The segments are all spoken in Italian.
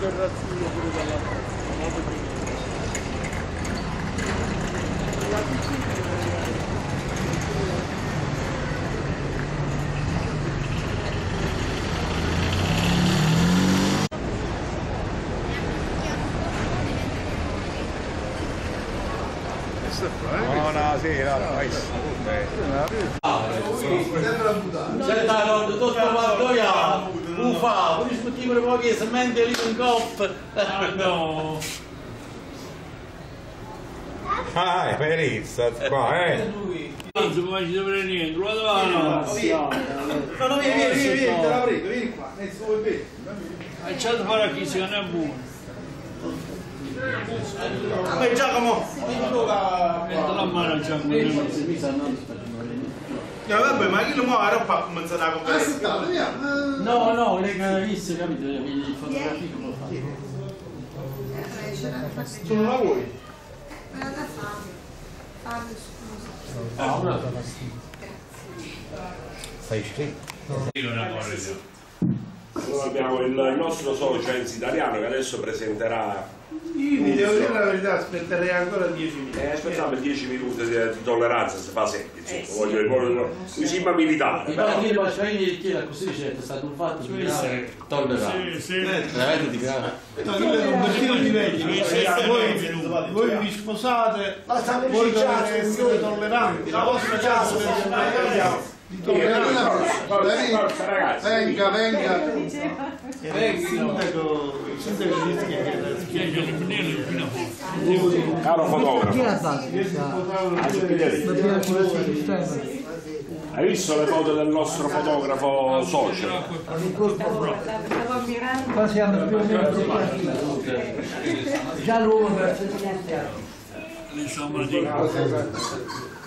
terrazzino pure dall'altra parte. La No, no, sì, no, vai. Cercano tutto quanto io, ufa, poi discutiamo pochi semente lì in coppa. No, Ah, Perizza, qua, eh. non si può sapere niente, lo davano. No, no, vieni, vieni, vieni, vieni, te la prego, vieni qua, e se vuoi bere. Lasciate fare chi si non è buono. Come Giacomo? Mette la mano a Giacomo. No, vabbè, ma chi lo muove non fa cominciare a conferenza? No, no, le canaliste, capito? Le fotografie come lo fanno? Tu non la vuoi? Guarda Fabio. Fabio, scusa. Ah, una Stai scritto? Allora abbiamo il, il nostro socio Enzo Italiano che adesso presenterà. Io mi devo dire la verità, aspetterei ancora 10 minuti. Eh, aspettiamo 10 minuti di, di tolleranza, si fa semplice. insomma, voglio dire, mi sembra militare. I Però, bambini poi cioè, gli chiede così dice è stato un fatto di grave tollerante. Sì, sì. Veramente di grave. No, io vedo un pochino di vecchi, Sì, sì, voi, voi vi sposate, voi dovete essere tolleranti, la vostra casa casa di forza, ragazzi. Venga, venga. Il sindaco, il sindaco Chi il Pinello fino a fondo. Caro fotografo, si sposavano due hai visto le foto del nostro fotografo socio? Qua siamo più o meno già l'uomo Insomma, dico.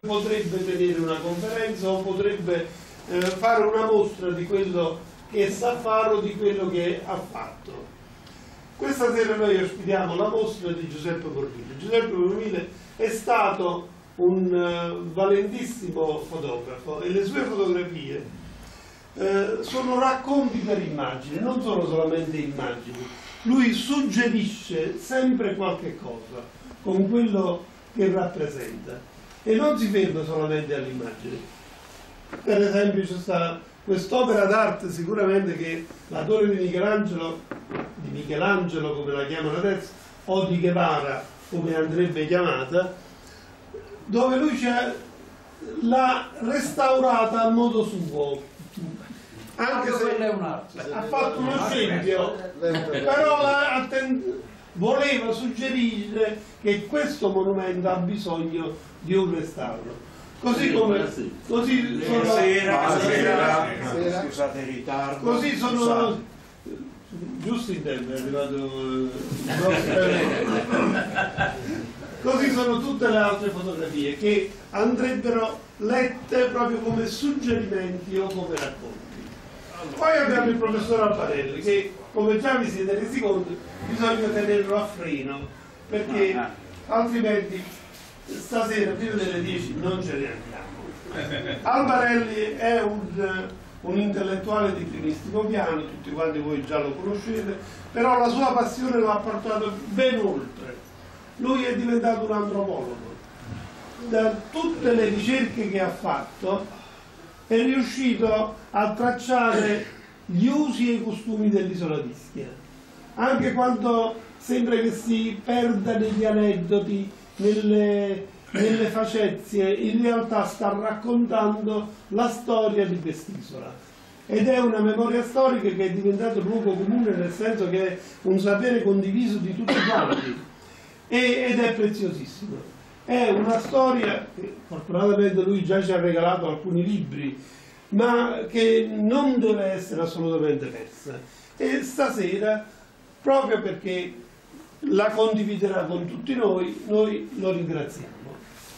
Potrebbe tenere una conferenza o potrebbe eh, fare una mostra di quello che sa fare o di quello che ha fatto. Questa sera noi ospitiamo la mostra di Giuseppe Borghile. Giuseppe Borghile è stato un eh, valentissimo fotografo e le sue fotografie eh, sono racconti per immagini, non sono solamente immagini. Lui suggerisce sempre qualche cosa con quello che rappresenta e non si ferma solamente all'immagine. Per esempio c'è sta quest'opera d'arte sicuramente che la torre di Michelangelo, di Michelangelo come la chiamano adesso, o di Guevara come andrebbe chiamata, dove lui c'è- l'ha restaurata a modo suo. Anche se è un'arte ha fatto uno scempio, però la- atten- voleva suggerire che questo monumento ha bisogno di un restauro. Così come così sono, Scusate il ritardo. così sono giusto in tempo è arrivato eh, così sono tutte le altre fotografie che andrebbero lette proprio come suggerimenti o come racconti. Poi abbiamo il professor Alparelli che, come già vi siete resi conto, bisogna tenerlo a freno, perché altrimenti stasera prima delle 10 non ce ne andiamo. Albarelli è un, un intellettuale di primissimo piano, tutti quanti voi già lo conoscete, però la sua passione lo ha portato ben oltre. Lui è diventato un antropologo. Da tutte le ricerche che ha fatto è riuscito a tracciare gli usi e i costumi dell'isola di Ischia. Anche quando sembra che si perda negli aneddoti, nelle, nelle facezie, in realtà sta raccontando la storia di quest'isola. Ed è una memoria storica che è diventato luogo comune nel senso che è un sapere condiviso di tutti quanti ed è preziosissimo. È una storia che fortunatamente lui già ci ha regalato alcuni libri, ma che non deve essere assolutamente persa. E stasera, proprio perché la condividerà con tutti noi, noi lo ringraziamo.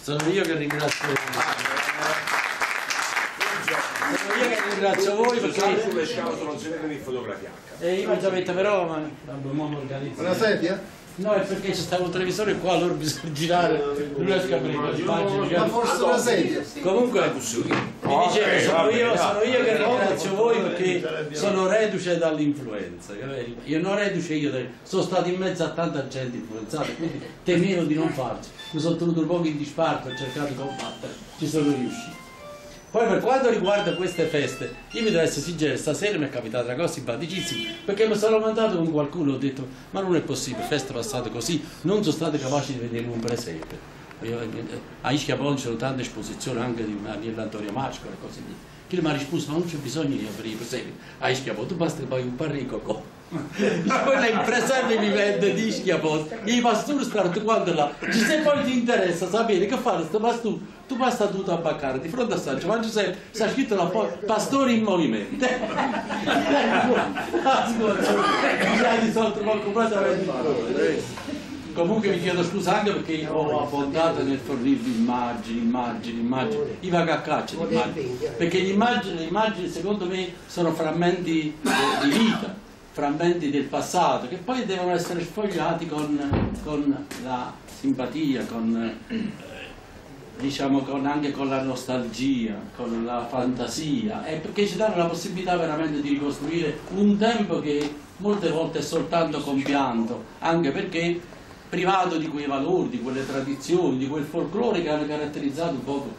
Sono io che ringrazio Sono io che ringrazio voi perché eh, io già metto però ma vabbè, mo mi organizzo. Una sedia? No, è perché c'è stato un televisore qua, allora bisogna girare, non riesco a aprire l'immagine. Ma forse una sedia. Comunque, vi dicevo, sono io, sono io che ringrazio voi perché sono reduce dall'influenza. Io non reduce io, sono stato in mezzo a tanta gente influenzata, quindi temevo di non farci. Mi sono tenuto un po' in disparte, ho cercato di combattere, ci sono riuscito. Poi per quanto riguarda queste feste, io mi devo essere sincero, stasera mi è capitata una cosa simpaticissima, perché mi sono lamentato con qualcuno, ho detto, ma non è possibile, feste passate così, non sono state capaci di vedere un presepe. Io, eh, A Ischia ci sono tante esposizioni anche di Antonio Masco e così via. Chi mi ha risposto, ma non c'è bisogno di aprire i presepi. A Ischia tu basta che poi un parrico co. Quella il presepe mi vende di Ischia poi. I pastori stanno tutti quanti là. Ci se poi ti interessa sapere che fare sto pastore, tu basta tutto a baccare di fronte a Sancio, ma c'è sta scritto là poi pastori in movimento. Ascolta, già di solito ma completamente Comunque vi chiedo scusa anche perché ho abbondato nel fornirvi immagini, immagini, immagini, i vagacacci di immagini, perché le immagini, le immagini secondo me sono frammenti di vita, frammenti del passato che poi devono essere sfogliati con, con la simpatia, con, eh, diciamo con- anche con la nostalgia, con la fantasia, e perché ci danno la possibilità veramente di ricostruire un tempo che molte volte è soltanto compianto, anche perché privato di quei valori, di quelle tradizioni, di quel folklore che hanno caratterizzato un poco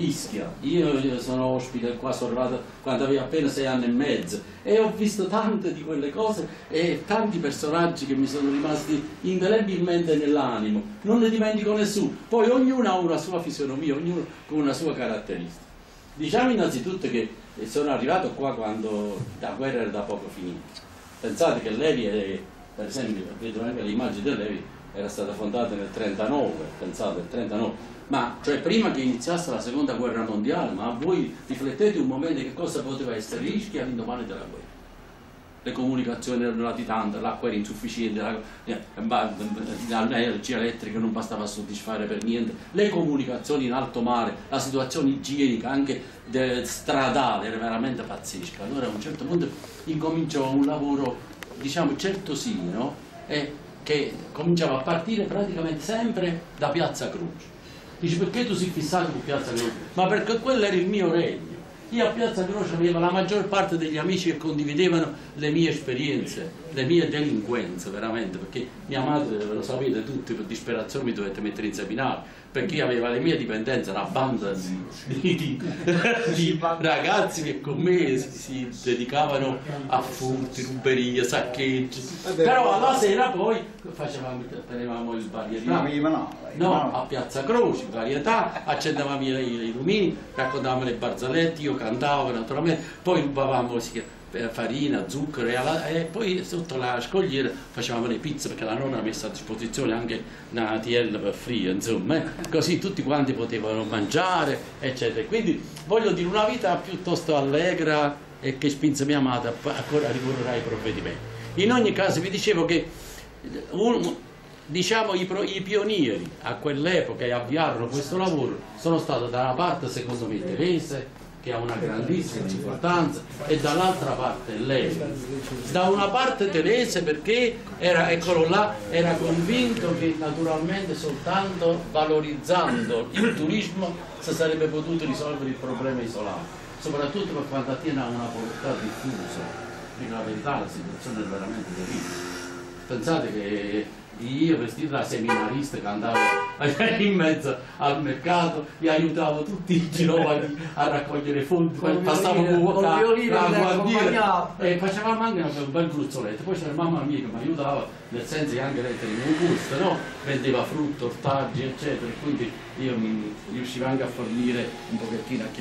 Ischia. Io sono ospite qua, sono arrivato quando avevo appena sei anni e mezzo e ho visto tante di quelle cose e tanti personaggi che mi sono rimasti indelebilmente nell'animo. Non ne dimentico nessuno. Poi ognuno ha una sua fisionomia, ognuno con una sua caratteristica. Diciamo innanzitutto che sono arrivato qua quando la guerra era da poco finita. Pensate che Levi, è, per esempio, vedo anche le immagini di Levi, era stata fondata nel 39, pensate, il 39, ma cioè prima che iniziasse la seconda guerra mondiale, ma voi riflettete un momento che cosa poteva essere Ischia all'indomani della guerra. Le comunicazioni erano latitanti, l'acqua era insufficiente, la- eh, ba- l'energia elettrica non bastava a soddisfare per niente, le comunicazioni in alto mare, la situazione igienica anche stradale era veramente pazzesca. Allora a un certo punto incominciò un lavoro, diciamo, certosino, e che cominciava a partire praticamente sempre da Piazza Croce. Dici perché tu sei fissato con Piazza Croce? Ma perché quello era il mio regno. Io a Piazza Croce avevo la maggior parte degli amici che condividevano le mie esperienze, le mie delinquenze, veramente, perché mia madre, lo sapete tutti, per disperazione mi dovete mettere in seminario, perché io avevo le mie dipendenze, una banda di, di- di- di ragazzi che con me si, si dedicavano a furti, ruberie, saccheggi. Però alla sera poi facevamo, tenevamo il barriere. No, a Piazza Croce, varietà, accendevamo i, i, i lumini, raccontavamo le barzellette, io cantavo naturalmente, poi rubavamo si chiama, eh, farina, zucchero e, alla- e poi sotto la scogliera facevamo le pizze perché la nonna ha messo a disposizione anche una ATL per frio, insomma, eh. così tutti quanti potevano mangiare, eccetera. Quindi voglio dire una vita piuttosto allegra e che spinse mia madre a, a ricorrere ai provvedimenti. In ogni caso vi dicevo che un- diciamo i, pro- i pionieri a quell'epoca e avviarono questo lavoro sono stati da una parte secondo me Terese che ha una grandissima importanza e dall'altra parte lei. Da una parte Terese perché era, eccolo là, era convinto che naturalmente soltanto valorizzando il turismo si sarebbe potuto risolvere il problema isolato soprattutto per quanto attiene a una povertà diffusa. Perché la verità la situazione è veramente terribile. Pensate che io vestito da seminarista che andavo in mezzo al mercato e aiutavo tutti i giovani a raccogliere fondi passavo con che guardiera accompagnava. e facevamo anche un bel gruzzoletto poi c'era mamma mia che mi aiutava nel senso che anche lei teneva un gusto no? vendeva frutto, ortaggi eccetera e quindi io mi riuscivo anche a fornire un pochettino a che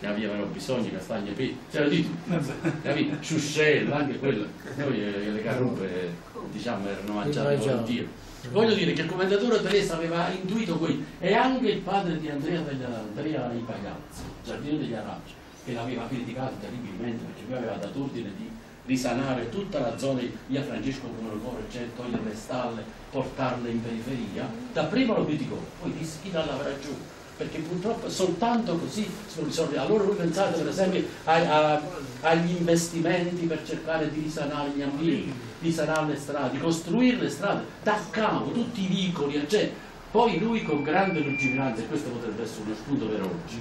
ne avevano bisogno castagne c'era di tutto capito? Ciuscella, anche quello noi eh, le carupe diciamo erano mangiate volentieri voglio dire che il commendatore Teresa aveva intuito questo e anche il padre di Andrea, degli, Andrea I Pagazzi Giardino degli Aranci che l'aveva criticato terribilmente perché lui aveva dato ordine di risanare tutta la zona di via Francesco Comorocoro, cioè togliere le stalle, portarle in periferia, dapprima lo criticò, poi disse chi dalla ragione. perché purtroppo soltanto così si risolve. Allora voi pensate per esempio ai- a- agli investimenti per cercare di risanare gli ambienti, di sanare le strade, di costruire le strade da capo, tutti i vicoli, eccetera. Poi lui con grande lungimiranza, e questo potrebbe essere uno spunto per oggi,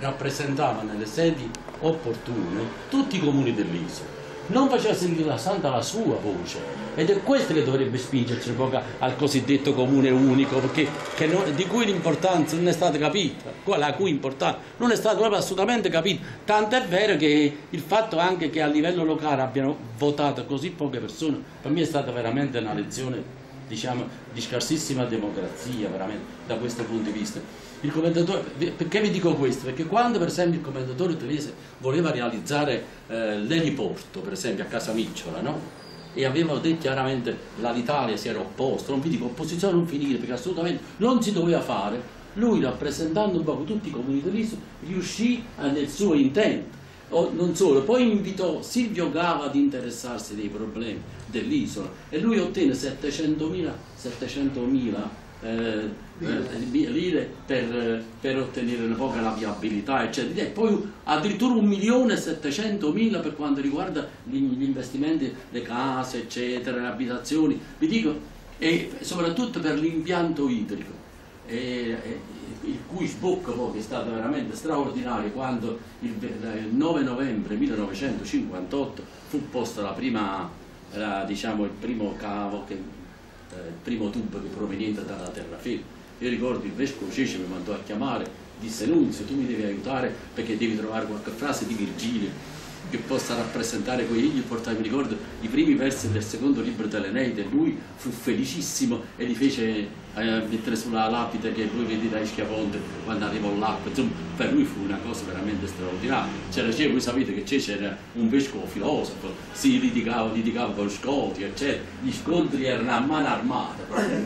rappresentava nelle sedi opportune tutti i comuni dell'isola. Non faceva sentire la santa la sua voce ed è questo che dovrebbe spingerci al cosiddetto comune unico perché, non- di cui l'importanza non è stata capita, la cui importanza non è stata proprio assolutamente capita. Tanto è vero che il fatto anche che a livello locale abbiano votato così poche persone, per me è stata veramente una lezione diciamo, di scarsissima democrazia veramente da questo punto di vista. Il commentatore, perché vi dico questo? Perché quando per esempio il commentatore tedesco voleva realizzare eh, l'eliporto, per esempio a Casamicciola, no? E aveva detto chiaramente l'Italia si era opposta, non vi dico opposizione non finire perché assolutamente non si doveva fare, lui rappresentando un po' tutti i comuni dell'isola riuscì nel suo intento. O non solo, poi invitò Silvio Gava ad interessarsi dei problemi dell'isola e lui ottenne 700.000 700.000 eh, eh, lire per, per ottenere un po' la viabilità eccetera. E poi addirittura 1.700.000 per quanto riguarda gli, investimenti, le case eccetera, le abitazioni. Vi dico e soprattutto per l'impianto idrico e, e- il cui sbocco poi è stato veramente straordinario quando il, il 9 novembre 1958 fu posta la prima, la- diciamo, il primo cavo, che, eh, il primo tubo che proveniente dalla terraferma. Io ricordo il vescovo Cece mi mandò a chiamare, disse Nunzio tu mi devi aiutare perché devi trovare qualche frase di Virgilio che possa rappresentare quei io portai, mi ricordo i primi versi del secondo libro dell'Eneide lui fu felicissimo e li fece eh, mettere sulla lapide che lui vedi dai schiafonte quando arrivò l'acqua insomma per lui fu una cosa veramente straordinaria. C'era cioè, voi sapete che c'era un vescovo filosofo si litigava, litigava con Scoti eccetera. Gli scontri erano a mano armata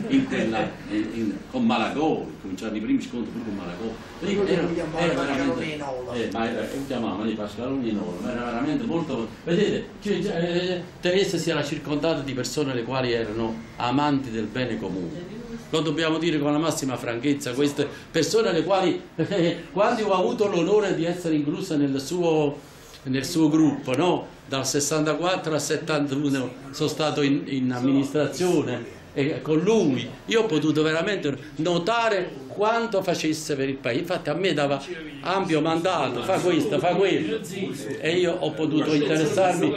in quella, in- in- con Malagoli cominciarono i primi scontri con Malagoli. Era, era veramente eh, ma era, si chiamava di Pascaloni Nolo, ma era veramente molto... Vedete, cioè, eh, Teresa si era circondata di persone le quali erano amanti del bene comune. Lo dobbiamo dire con la massima franchezza, queste persone alle quali, eh, quando ho avuto l'onore di essere inclusa nel suo, nel suo gruppo, no? dal 64 al 71 sono stato in, in amministrazione e con lui. Io ho potuto veramente notare quanto facesse per il paese. Infatti a me dava ampio mandato fa questo, fa quello. E io ho potuto interessarmi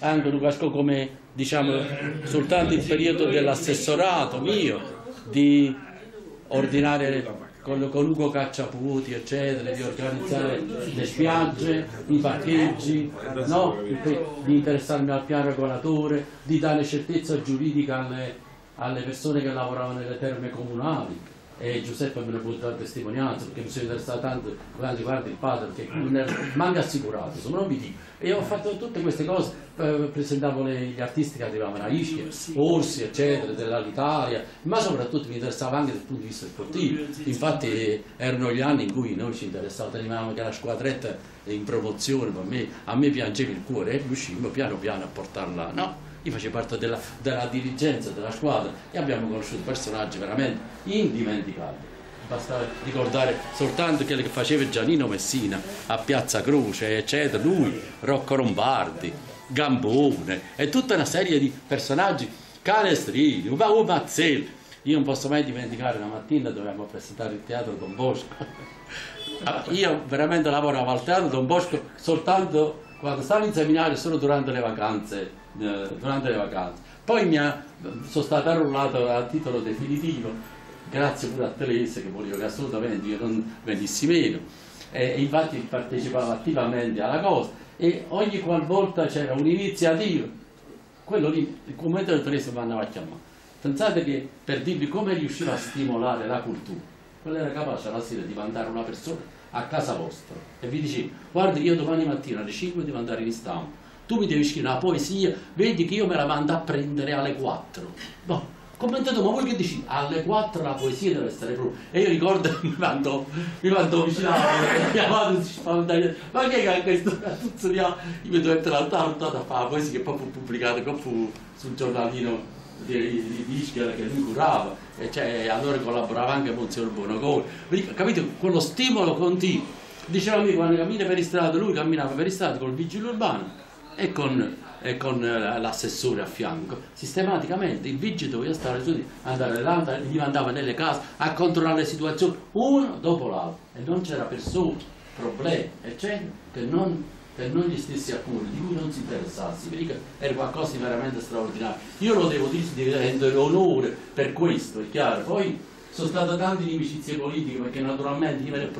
anche Lucasco come diciamo soltanto il periodo dell'assessorato mio di ordinare con, con Ugo Cacciaputi eccetera di organizzare le spiagge i parcheggi no? di interessarmi al piano regolatore di dare certezza giuridica alle, alle persone che lavoravano nelle terme comunali e Giuseppe me può dare testimonianza perché mi sono interessato tanto guardi, guardi il padre che manca assicurato non vi dico. E ho fatto tutte queste cose eh, presentavo le- gli artisti che arrivavano a Ischia Orsi eccetera dell'Alitalia ma soprattutto mi interessava anche dal punto di vista sportivo. Infatti erano gli anni in cui noi ci interessava tenevamo che la squadretta in promozione me, a me piangeva il cuore e riuscimmo piano piano a portarla no? Io facevo parte della, della dirigenza della squadra e abbiamo conosciuto personaggi veramente indimenticabili. Basta ricordare soltanto quello che faceva Giannino Messina a Piazza Croce, eccetera, lui, Rocco Lombardi, Gambone e tutta una serie di personaggi, Canestrini, Ugo Mazzelli. Io non posso mai dimenticare una mattina dovevamo presentare il teatro Don Bosco. Io veramente lavoravo al teatro Don Bosco soltanto quando stavo in seminario, solo durante le vacanze. Eh, durante le vacanze. Poi mi ha- sono stato arruolato a titolo definitivo, grazie pure a Telese che voleva che assolutamente io non venissi meno. E infatti partecipavo attivamente alla cosa e ogni qualvolta c'era un'iniziativa, quello lì, il commento Telese mi andava a chiamare. Pensate che per dirvi come riusciva a stimolare la cultura, quello era capace alla sera di mandare una persona a casa vostra e vi dice guardi io domani mattina alle 5 devo andare in stampa tu mi devi scrivere una poesia vedi che io me la mando a prendere alle 4 boh, commentato ma voi che dici alle 4 la poesia deve essere pronta e io ricordo mi mandò mi mandò vicino alla chiamato si spaventava ma che è questo di io mi dovete l'altare a fare la poesia che poi fu pubblicata che fu sul giornalino di, di, Ischia che lui curava, e cioè, allora collaborava anche con il signor. Quindi, Capite? Quello stimolo continuo. Diceva a me quando cammina per strada, lui camminava per strada col vigile urbano e con, e con eh, l'assessore a fianco. Sistematicamente il vigile doveva stare su, andare là, gli mandava nelle case a controllare le situazioni uno dopo l'altro e non c'era persona, problemi, eccetera, che non, che non gli stessi a cuore, di cui non si interessasse. Che era qualcosa di veramente straordinario. Io lo devo dire, di rendere onore per questo, è chiaro. Poi sono state tante inimicizie politiche perché naturalmente io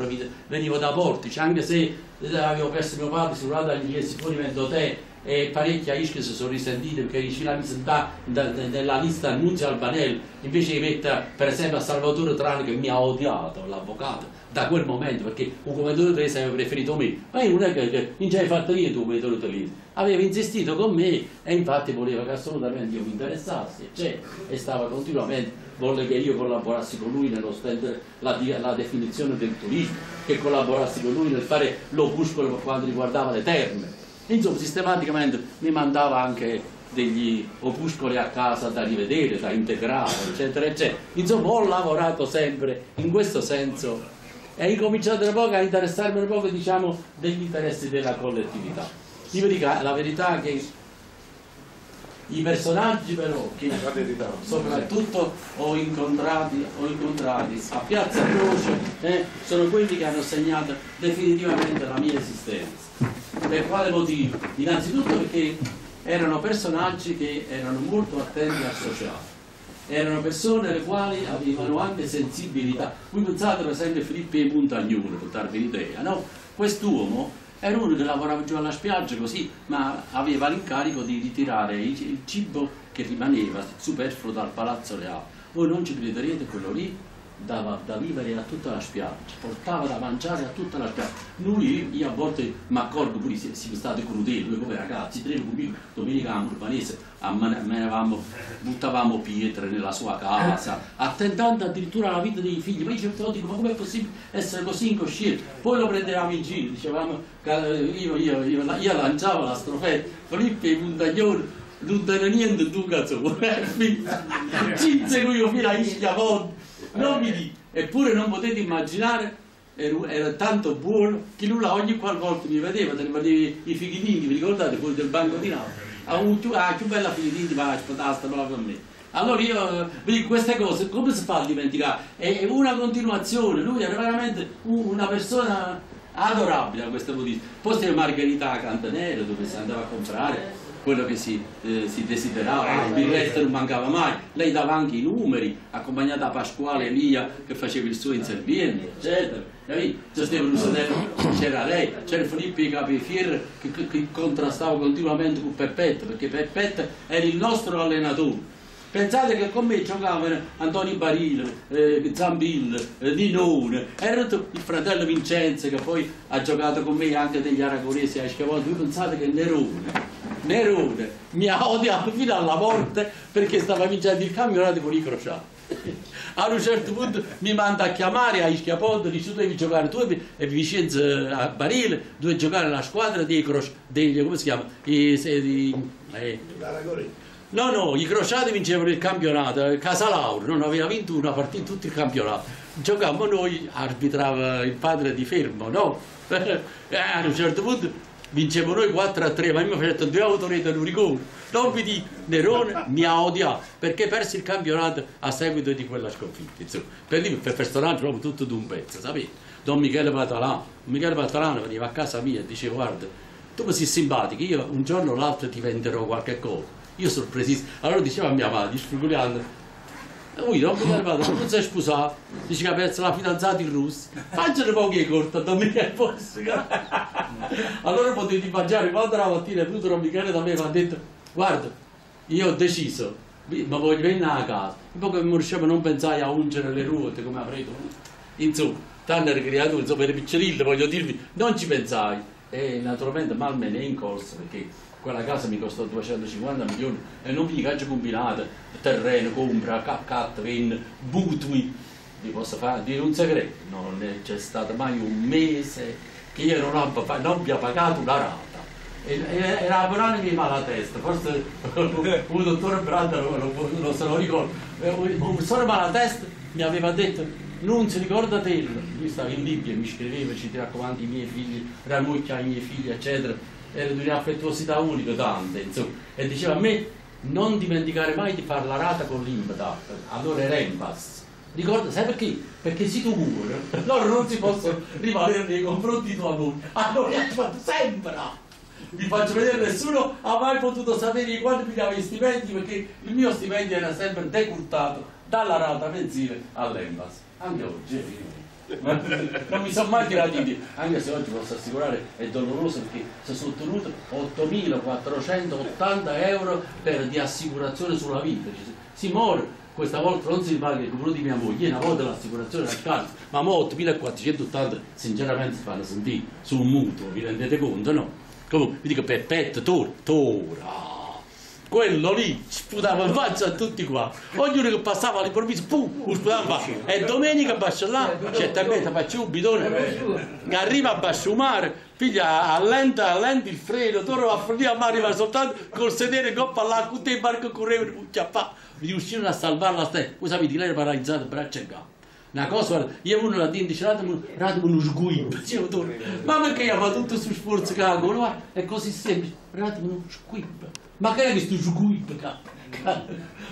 venivo, da Portici, anche se eh, avevo perso mio padre sulla dagli chiesi fuori vento te e parecchie a Ischia si sono risentite perché dice la misentà nella lista Annunzio Albanelli invece di mettere per esempio a Salvatore Trani che mi ha odiato l'avvocato da quel momento perché un commentatore tedesco aveva preferito me. Ma io non è che, che non ci hai fatto niente un commentatore tedesco aveva insistito con me e infatti voleva che assolutamente io mi interessassi eccetera e stava continuamente volle che io collaborassi con lui nello stendere la, la definizione del turismo che collaborassi con lui nel fare l'opuscolo per quanto riguardava le terme Insomma, sistematicamente mi mandava anche degli opuscoli a casa da rivedere, da integrare, eccetera, eccetera. Insomma, ho lavorato sempre in questo senso e ho incominciato da poco a interessarmi un poco, diciamo, degli interessi della collettività. Io vi dico la verità che i personaggi però che soprattutto ho incontrati, ho incontrati a Piazza Croce eh, sono quelli che hanno segnato definitivamente la mia esistenza. Per quale motivo? Innanzitutto perché erano personaggi che erano molto attenti al sociale. Erano persone le quali avevano anche sensibilità. Voi pensate per esempio Filippo Montagnone, per darvi un'idea, no? Quest'uomo era uno che lavorava giù alla spiaggia così, ma aveva l'incarico di ritirare il cibo che rimaneva superfluo dal palazzo reale. Voi non ci crederete, quello lì dava da vivere a tutta la spiaggia, portava da mangiare a tutta la spiaggia. Lui, io a volte mi accorgo pure se siamo stati crudeli, noi come ragazzi, tre conmigo, domenica a Urbanese, ammanevamo, buttavamo pietre nella sua casa, attentando addirittura alla vita dei figli. Ma io certe volte dico, ma com'è possibile essere così incoscienti? Poi lo prendevamo in giro, dicevamo, io, io, io, io lanciavo la strofetta, Filippo e Montagnone, non era niente tu cazzo, ci inseguivo fino a Ischia Monte, non mi dico, eppure non potete immaginare, era tanto buono che lui ogni qualvolta mi vedeva, teneva i, i fichidini, vi ricordate fuori del banco di Napoli? Ah, un più, ah, più bella fichidini, va, aspettata, proprio a me. Allora io eh, dico, queste cose come si fa a dimenticare? È una continuazione, lui era veramente un- una persona adorabile a questo punto di. Poi c'era Margherita Cantanello dove si andava a comprare quello che si, eh, si desiderava, il birretto non mancava mai, lei dava anche i numeri, accompagnata da Pasquale Elia che faceva il suo inserviente, eccetera. C'era lei, c'era Filippo di Capifier che, che- che contrastava continuamente con Peppetta, perché Peppetta era il nostro allenatore. Pensate che con me giocavano Antonio Barile, eh, Zambil, eh, Ninone, era il fratello Vincenzo che poi ha giocato con me anche degli aragonesi a Schiavone. Voi pensate che Nerone, Nerone mi ha odiato fino alla morte perché stava vincendo il campionato con i crociati. A un certo punto mi manda a chiamare a Ischia Ponte, dice tu devi giocare tu e Vicenza a Barile, devi giocare la squadra dei crociati, come si chiama? I, se- i- eh, No, no, i crociati vincevano il campionato, eh, Casalauro non aveva vinto una partita tutto il campionato. Giocavamo noi, arbitrava il padre di Fermo, no? Eh, a un certo punto vincevamo noi 4 a 3, ma io mi ho fatto due autorete in un rigore. Dico, Nerone mi ha odiato perché persi il campionato a seguito di quella sconfitta. Insomma, per dire, per personaggio proprio tutto d'un pezzo, sapete? Don Michele Patalano, Michele Patalano veniva a casa mia e diceva guarda, tu mi sei simpatico, io un giorno o l'altro ti venderò qualche cosa. Io sorpresissimo. Allora diceva a mia madre, sfrugolando, lui non mi arrivato, non è sposato, dice che ha perso la fidanzata in Russia. Faccene pochi corto, Don Michele Possica. Allora potete immaginare quando la mattina è venuto Don Michele da me mi ha detto, guarda, io ho deciso, mi ma voglio venire a casa. E poi che mi riuscivo non pensare a ungere le ruote come avrei dovuto. Insomma, tanto era creato, insomma, per piccerille, voglio dirvi, non ci pensai. E naturalmente mal me ne è in corsa perché quella casa mi costò 250 milioni e non dico che combinate, terreno, compra, caccat, ven, butui. Vi posso fare dire un segreto, non c'è stato mai un mese che io non abbia, non abbia pagato una rata. Era abbandono mala testa, forse un dottore Branda non, se lo ricordo. Eh, Un professore malatesta mi aveva detto non si ricorda te, lui stava in Libia mi scriveva, ci raccomandi i miei figli, rannucchia i miei figli, eccetera, era di un'affettuosità unica, tante, insomma, e diceva a me non dimenticare mai di fare la rata con l'IMPDAP, allora era Empas. Ricorda, sai perché? Perché si tu muore, loro non si possono rivalere nei confronti di tua moglie. Allora io fatto sempre! Vi faccio vedere, nessuno ha mai potuto sapere quanto pigliava i stipendi perché il mio stipendio era sempre decurtato dalla rata mensile all'Embas. Anche oggi. Non mi sono mai tirato indietro, anche se oggi posso assicurare è doloroso perché si sono ottenuto 8.480 euro per di assicurazione sulla vita. Si muore, questa volta non si paga il numero di mia moglie, una volta l'assicurazione era cara, ma mo 8.480 sinceramente si fanno sentire su un mutuo, vi rendete conto, no? Comunque vi dico Peppetto, Tora, Tora. Quello lì sputava in faccia a tutti qua. Ognuno che passava all'improvviso, pum, sputava in faccia. E domenica basta là, certamente faccio un bidone, arriva a basciumare, piglia allenta, allenta il freno, torna a fornire a ma soltanto col sedere coppa là, con te il barco correva, chiappa, riuscirono a salvare la stessa. Voi sapete, lei era paralizzata, braccia e gambe. Una cosa, io uno la dice, ratemi uno sguib, ma perché io fa tutto questo sforzo che guarda, è così semplice, ratemi uno sguib, ma che è questo cazzo?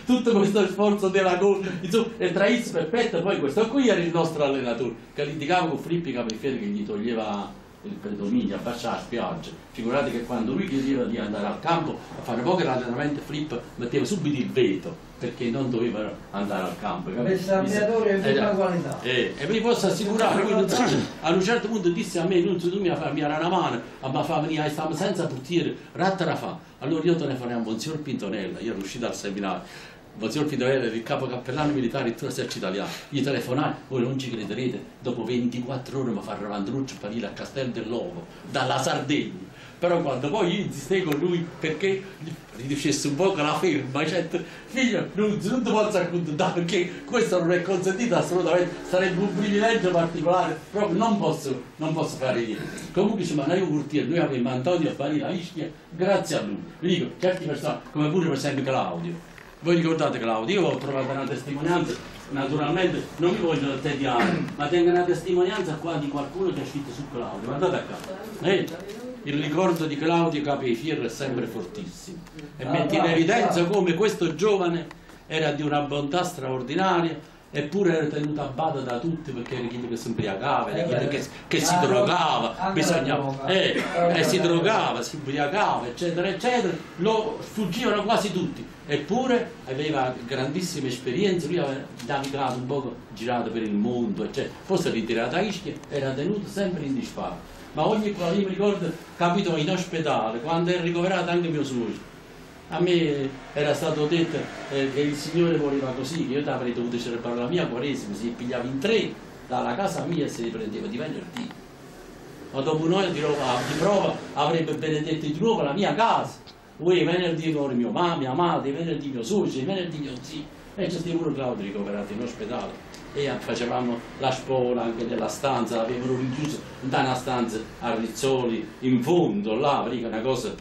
tutto questo sforzo della cosa, insomma, e tra Izzo e Peppetta, poi questo qui era il nostro allenatore, che litigava con Flippi Capefieri che gli toglieva il predominio, abbassa la spiaggia. Figurate che quando lui chiedeva di andare al campo a fare poco l'allenamento, Flip metteva subito il veto perché non doveva andare al campo. capito? L'esaminatore è Eh, buona qualità. Eh, e vi posso assicurare, lui non sa- a un certo punto disse a me, non tu mi fai una mano, a me fa venire, stiamo senza portiere, rattara fa. Allora io telefonai a Monsignor Pintonella, io ero uscito dal seminario, Monsignor Pintonella era il capo cappellano militare di tutto l'esercito italiano, gli telefonai, voi non ci crederete, dopo 24 ore mi fa Ravandruccio venire a Castel dell'Ovo, dalla Sardegna. Però quando poi io insistei con lui perché gli dicesse un po' la ferma, cioè, figlio, non, non ti posso accontentare perché questo non è consentito assolutamente, sarebbe un privilegio particolare, proprio non posso, non posso fare niente. Comunque dice, ma noi portiere, noi avevamo Antonio a fare la Ischia, grazie a lui. Vi dico, certi persone, come pure per esempio Claudio, voi ricordate Claudio, io ho trovato una testimonianza, naturalmente non mi voglio tediare, ma tengo una testimonianza qua di qualcuno che ha scritto su Claudio, guardate a qua. Eh, il ricordo di Claudio Capefierro è sempre fortissimo. E mette in evidenza come questo giovane era di una bontà straordinaria eppure era tenuto a bada da tutti perché era chi che si ubriacava, era chi che, che si La droga, drogava, bisognava, eh, Eh, e si eh, drogava, si ubriacava, eccetera, eccetera, lo sfuggivano quasi tutti, eppure aveva grandissime esperienze, lui aveva navigato un po', girato per il mondo, eccetera. forse ritirato a Ischia, era tenuto sempre in disparte. Ma ogni quale io mi ricordo capito in ospedale, quando è ricoverato anche mio suocero. A me era stato detto eh, che il Signore voleva così, che io avrei dovuto celebrare la mia quaresima, si pigliava in tre dalla casa mia e si riprendeva di venerdì. Ma dopo un'ora di, di prova avrebbe benedetto di nuovo la mia casa. Uè, venerdì muore mio mamma, mia madre, venerdì mio suocero, venerdì mio zio. E stato pure Claudio ricoverato in ospedale. E facevamo la spola anche della stanza, l'avevano rinchiuso da una stanza a Rizzoli, in fondo, là, perché una cosa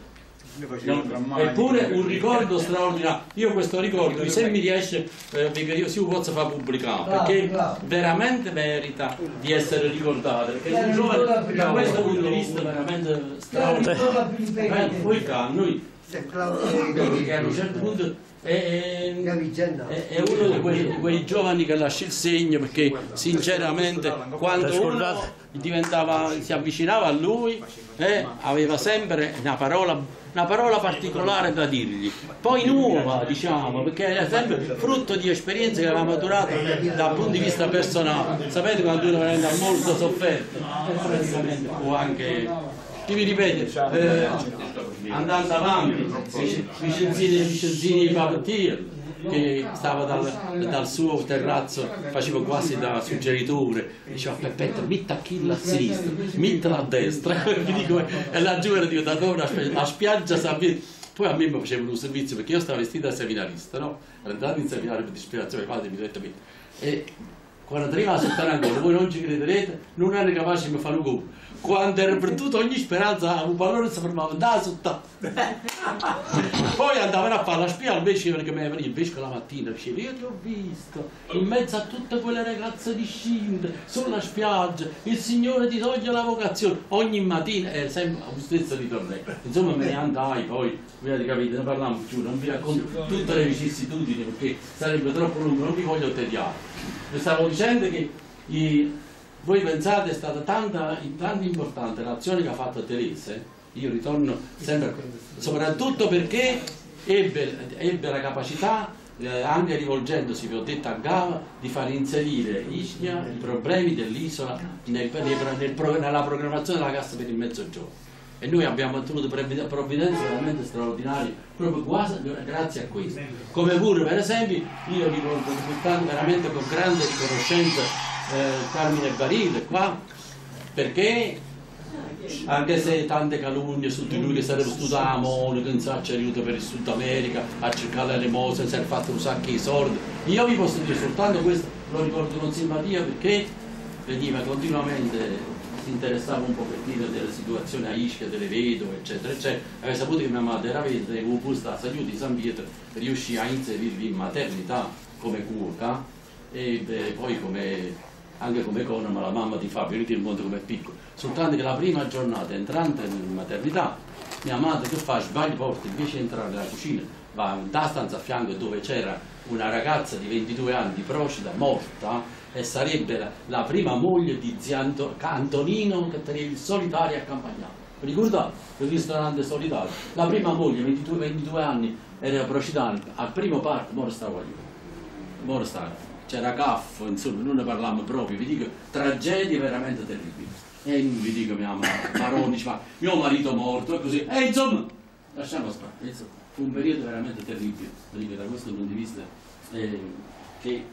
Eppure un ricordo straordinario. Io questo ricordo, se mi riesce, eh, perché io si lo posso far pubblicare, perché bravo. veramente merita di essere ricordato, perché è un giovane da questo punto di vista veramente straordinario. Eh, poi ca- noi che a un certo punto è, è- è uno di quei, di quei giovani che lascia il segno perché sinceramente quando uno diventava, si avvicinava a lui eh, aveva sempre una parola, una parola particolare da dirgli. Poi nuova diciamo perché era sempre frutto di esperienze che aveva maturato dal punto di vista personale. Sapete quando uno veramente ha molto sofferto? E praticamente può anche io vi ripeto, eh, andando avanti, Vicenzini e Vicenzini Pavattier, che stava dal, dal suo terrazzo, faceva quasi da suggeritore, diceva Peppetta, mitta kill a sinistra, mittala a destra, dico, e laggiù era diventata una la spiaggia sapete, poi a me mi facevano un servizio perché io stavo vestito da seminarista, no? Ero andato in seminario per disperazione, padre direttamente. E quando arriva a Sottanangolo, voi non ci crederete, non erano capaci di fare un gol. Quando era perduta ogni speranza, un pallone si fermava da sotto. Poi andavano a fare la spia vescovo che mi veniva il vescovo la mattina diceva io ti ho visto in mezzo a tutte quelle ragazze discinte sulla spiaggia il Signore ti toglie la vocazione ogni mattina è sempre la stessa di torneo insomma me ne andai poi voi avete capito ne parliamo più non vi racconto tutte le vicissitudini perché sarebbe troppo lungo non vi voglio tediare vi stavo dicendo che i- voi pensate è stata tanta, tanto importante l'azione che ha fatto Terese io ritorno sempre soprattutto perché ebbe, ebbe la capacità, eh, anche rivolgendosi, vi ho detto a Gava, di far inserire Ischia i problemi dell'isola nel- nel- nel nella programmazione della cassa per il mezzogiorno. E noi abbiamo provviden- provvidenze veramente straordinarie, proprio quasi grazie a questo. Come pure, per esempio, io ricordo riportando veramente con grande riconoscenza eh, Carmine Barile qua, perché anche se tante calunnie su di lui che sarebbe stato a Monaco, non ci aiuto per il Sud America a cercare le mose, si è fatto un sacco di soldi. Io vi posso dire soltanto questo, lo ricordo con simpatia perché veniva continuamente, si interessava un pochettino delle situazioni a Ischia, delle vedove, eccetera, eccetera. Aveva saputo che mia madre era vedova e con questa aiuto di San Pietro riuscì a inserirvi in maternità come cuoca e beh, poi come anche come economo la mamma di Fabio, vedete il mondo come piccolo. Soltanto che la prima giornata entrante in maternità, mia madre che fa? Sbaglia porta, invece di entrare nella cucina, va in da stanza a fianco dove c'era una ragazza di 22 anni di Procida morta e sarebbe la, la prima moglie di zia Anto- Antonino che teneva il solitario a Campagnano. Vi ricordate? Il ristorante solitario. La prima moglie, 22, 22 anni, era procidana, al primo parto, ora stava io. Ora stava. C'era caffo, insomma, non ne parliamo proprio, vi dico, tragedie veramente terribili. E non vi dico mia mamma, Maroni, ma mio marito morto e così. E insomma, lasciamo stare. Insomma, un periodo veramente terribile, dico, da questo punto di vista, eh, che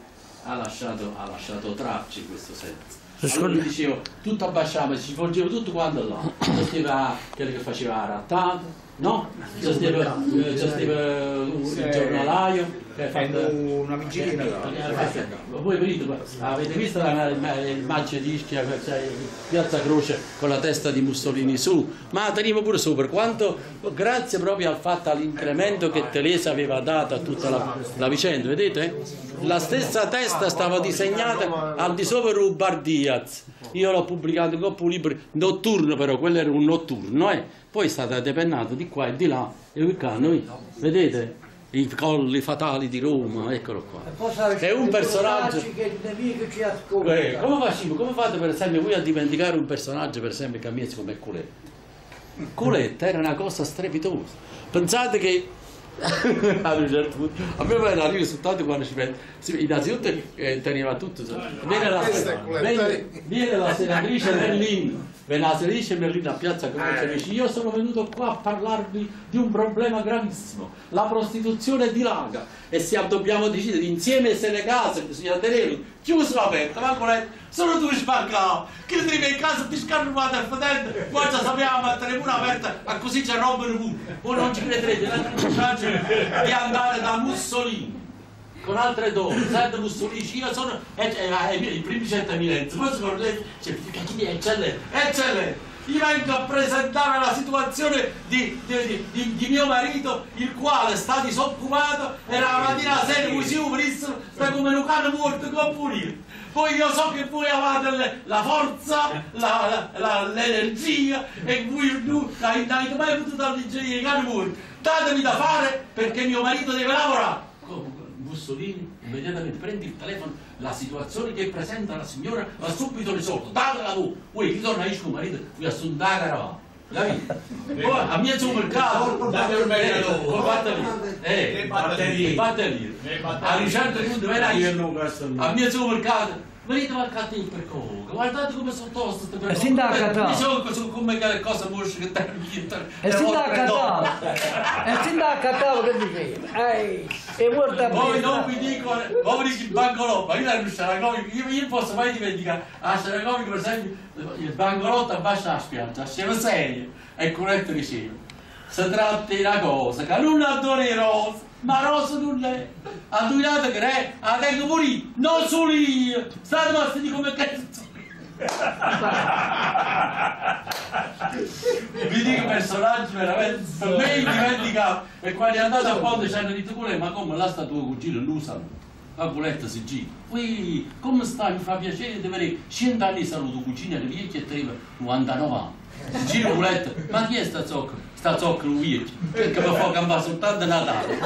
ha lasciato, ha lasciato tracce in questo senso. Allora mi dicevo, tutto abbasciava, si volgeva tutto quanto là. Stava quello che faceva la rattata, no? C'è eh, c'è stava il giornalaio che ha fatto una vigilina voi qua, avete visto l'immagine di Ischia, Piazza Croce con la testa di Mussolini su? Ma teniamo pure su, per quanto, grazie proprio al fatto, all'incremento che Telesa aveva dato a tutta la, la vicenda, vedete? La stessa testa stava disegnata al di sopra Rubar Diaz. Io l'ho pubblicato in coppo libro notturno, però quello era un notturno, eh? Poi è stata depennato di qua e di là, e qua noi, vedete? I colli fatali di Roma, eccolo qua. È un personaggio. che il nemico ci ascolta. Eh, come, facciamo, come fate per esempio voi a dimenticare un personaggio per esempio che a me come Coletta? Coletta era una cosa strepitosa. Pensate che a un certo punto. A me viene arriva soltanto quando ci penso innanzitutto eh, teneva tutto viene la, viene, viene la senatrice Merlin. Viene la senatrice Merlin a piazza Croce e dice io sono venuto qua a parlarvi di un problema gravissimo la prostituzione dilaga e se dobbiamo decidere insieme se le case bisogna tenerle chiuse o aperte ma Coletta sono due sbarcato che ti in casa ti scarrumate a fedente poi ci sappiamo mettere pure aperta ma così c'è roba pure voi non ci crederete l'altro di andare da Mussolini. Con altre donne, sempre Mussolini, io sono eh, eh, eh, il principe Milenzo, poi sono chi è eccellente, eccellente, io vengo a presentare la situazione di, di, di- di- mio marito, il quale sta disoccupato, e la mattina sera voi si uvrissero, sta come un cane morto con pulire. Poi io so che voi avete la forza, l'energia, e voi non avete mai potuto alleggerire i cani morti. Datemi da fare perché mio marito deve lavorare. Comunque, Mussolini immediatamente prende il telefono, la situazione che presenta la signora va subito risolta, datela tu, voi ritorna a con marito, vi assundare a caravana. Capito? Poi a mio supermercato, con batteria, eh, Le batterie. A certo punto a a mio supermercato, venite a cattivo per coca, guardate come sono toste queste E sin da catà. Mi sono come che le cose mosce che te E sin da catavo, e sin da catavo che diceva, ehi, e guarda Poi non vi dico, poi dici il bancolotto, io non Saragomico, io, io non posso mai dimenticare, a Saragomico per esempio, il bancolotto abbassa la spiaggia, scema serio, è corretto che scema. Si tratta di una cosa che non rose, ma rosa non è. Andate che re, a tengo pure, non solo io. State ma di come cazzo. Vi dico personaggi veramente me indimenticabili. E quando è andato a Ponte ci hanno detto ma come là sta tuo cugino, lo usano. La buletta si gira. Poi, come stai? Mi fa piacere di vedere 100 anni saluto, cucina di vecchio e trema 99 anni. Si gira buletta, ma chi è sta zocca? Sta zocca lui che mi fa campare soltanto Natale.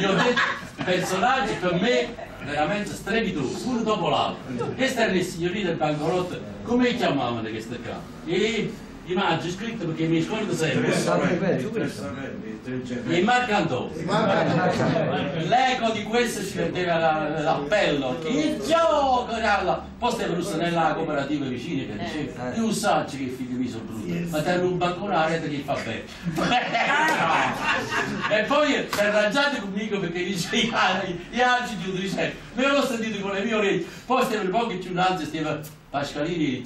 Io ho detto, personaggi per me veramente strepitosi, pure dopo l'altro. Queste erano le signorine del bancarotto, come chiamavano queste qua? E immagini scritte perché mi scordo sempre. E Marco Antò. L'eco di questo ci metteva la- l'appello. Che gioco! cavolo! Poi stai venuto nella cooperativa vicina che diceva, io saggio che i figli mi sono brutti, ma te ruba ancora la rete che fa bene. e poi si è arrangiato conmigo perché dice, gli agiti dice, me l'ho sentito con le mie orecchie. Poi stava un po' che più innanzi, stava Pascalini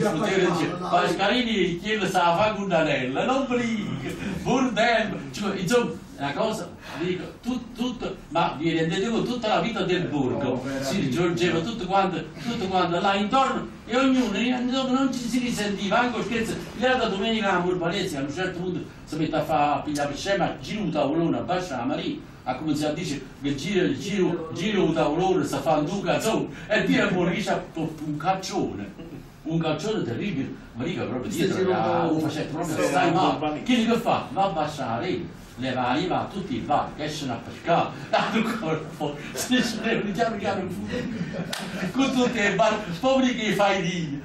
scuoteva dice, Pascalini chiede se la fa con un'anella, non brinca, bordello, cioè, insomma, una cosa, dico, tut- tutto, ma vi rendete conto, tutta la vita del borgo si rigiorgeva tutto quanto, tutto quanto là intorno e ognuno non ci si risentiva, anche scherzo, l'altra domenica a Murbanese a un certo punto si mette a fare pigliare scema, giro un tavolone, abbascia la Maria, a dire che giro, giro, giro un tavolone, si fa un insomma, e fuori c'ha un caccione, un caccione terribile, Maria proprio dietro, lo faceva proprio stai male, che che fa? Va a abbassare le va, va tutti i bar, che escono a pescare, l'altro corpo, si scende piano piano in fuori, con tutti i bar, poveri che fai lì,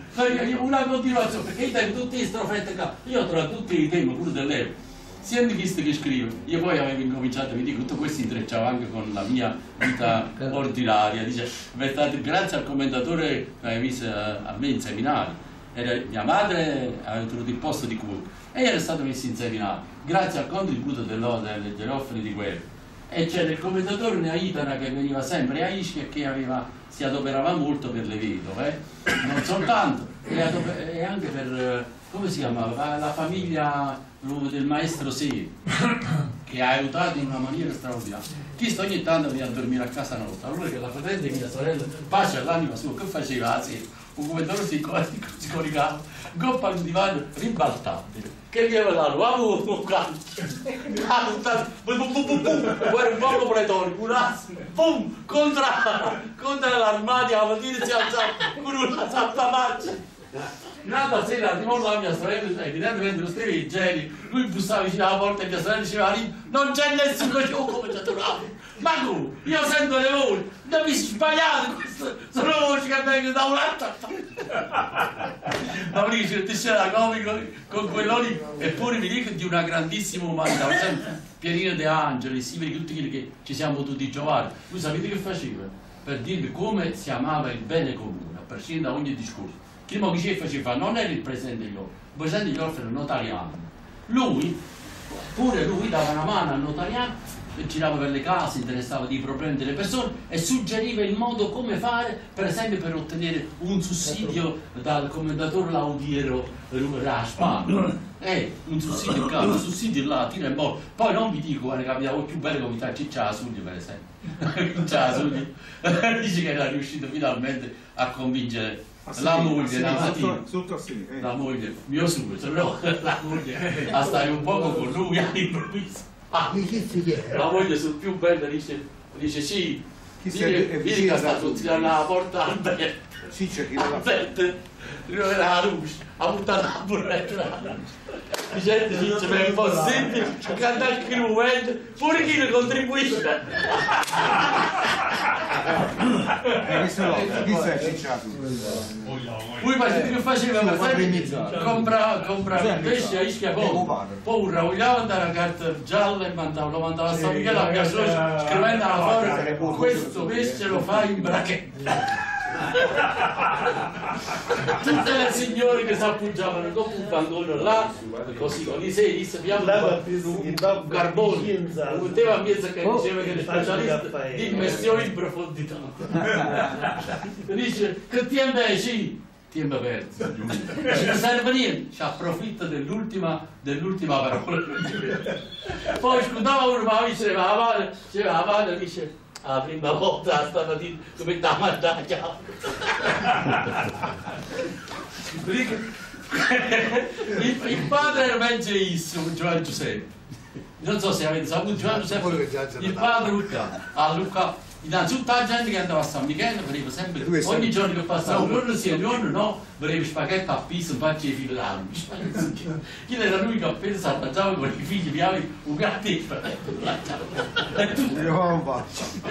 una continuazione, perché io tengo tutte le strofette qua, io tra tutti i temi, pure dell'epoca, sia visto che scrivo, io poi avevo incominciato, vi dico, tutto questo intrecciava anche con la mia vita ordinaria, dice, "Beh, grazie al commentatore che aveva visto a me in seminario, era, mia madre aveva tenuto il posto di cuoco e era stato messo in seminario, grazie al contributo dell'O- delle gerofoni di guerra. E c'era il commentatore Neaitana che veniva sempre a Ischia e che aveva, si adoperava molto per le vedove, eh? non soltanto, e, e anche per, eh, come si chiamava, la famiglia del maestro Seri, che ha aiutato in una maniera straordinaria. Chi sta ogni tanto veniva a dormire a casa nostra, allora che la fratelli di mia sorella, pace all'anima sua, che faceva la sera? Un si coricava, goppa al divano ribaltabile, che gli aveva dato, avevo un calcio, calcio, bum bum bum bum, guarda un poco pletorico, un asso, bum, contro, contro l'armadio, la mattina si alzava con una zappamaccia. Un'altra sera arrivò la mia sorella, evidentemente lo stile i geni, lui bussava vicino alla porta e mia sorella diceva "Arì, non c'è nessuno che ho cominciato a ma tu, io sento le voci, non mi sbagliate, sono voci che vengono da un'altra Ma mi dice, ti c'era comico con quello lì, eppure mi dico di una grandissima umanità, per pienino di angeli, simili, tutti quelli che ci siamo potuti giovare. Lui sapete che faceva? Per dirvi come si amava il bene comune, a prescindere da ogni discorso. Che faceva non era il presidente orfani, il presidente orfani era il notariano. Lui, pure lui dava una mano al notariano, girava per le case, interessava dei problemi delle persone e suggeriva il modo come fare, per esempio per ottenere un sussidio dal commendatore Laudiero Raspano. Eh, un sussidio qua, un sussidio là, tira in bolla. Poi non vi dico, guarda, capitava più bello come fa Ciccia Sugli, per esempio. Ciccia Sugli dice che era riuscito finalmente a convincere la moglie la mattina. eh. la moglie, mio suocero, no, la moglie a stare un poco con lui all'improvviso. Ah, la moglie sul più bello dice, dice sì, vicino che sta tutti. alla porta Alberto, Sì, c'è chi la Alberto, lui era la luce, ha buttato la burretta. Dice, dice, ma un po' senti, canta anche lui, pure chi ne contribuisce. Questo è cicciato? Lui ma che faceva comprava comprava il pesce a Ischia poco. poi un andare a carta gialla e mandava, lo mandava a San Michele a suocera scrivendo alla fora questo pesce lo fa in brachetta tutte le signore che si appoggiavano dopo un bancone là così con i sedi sappiamo un carbone. Lo metteva a mezzo che diceva che era specialista di immersione in profondità. Dice che ti invece tempo perso. Non ci serve niente, ci approfitta dell'ultima, dell'ultima parola. Poi scudava uno, ma diceva la madre, diceva la madre, dice, la prima volta stamattina come da mangiare la chiave. il, il padre era evangelissimo, Giovanni Giuseppe. Non so se avete saputo, Giovanni Giuseppe, il padre Luca, a Luca, innanzitutto la gente che andava a San Michele voleva sempre, ogni giorno che passava, un giorno sì, un giorno no, voleva spaghetti a pizza, faccia i figli d'armi. Chi era l'unico appena si arrangiava con i figli, mi avevi un gatto e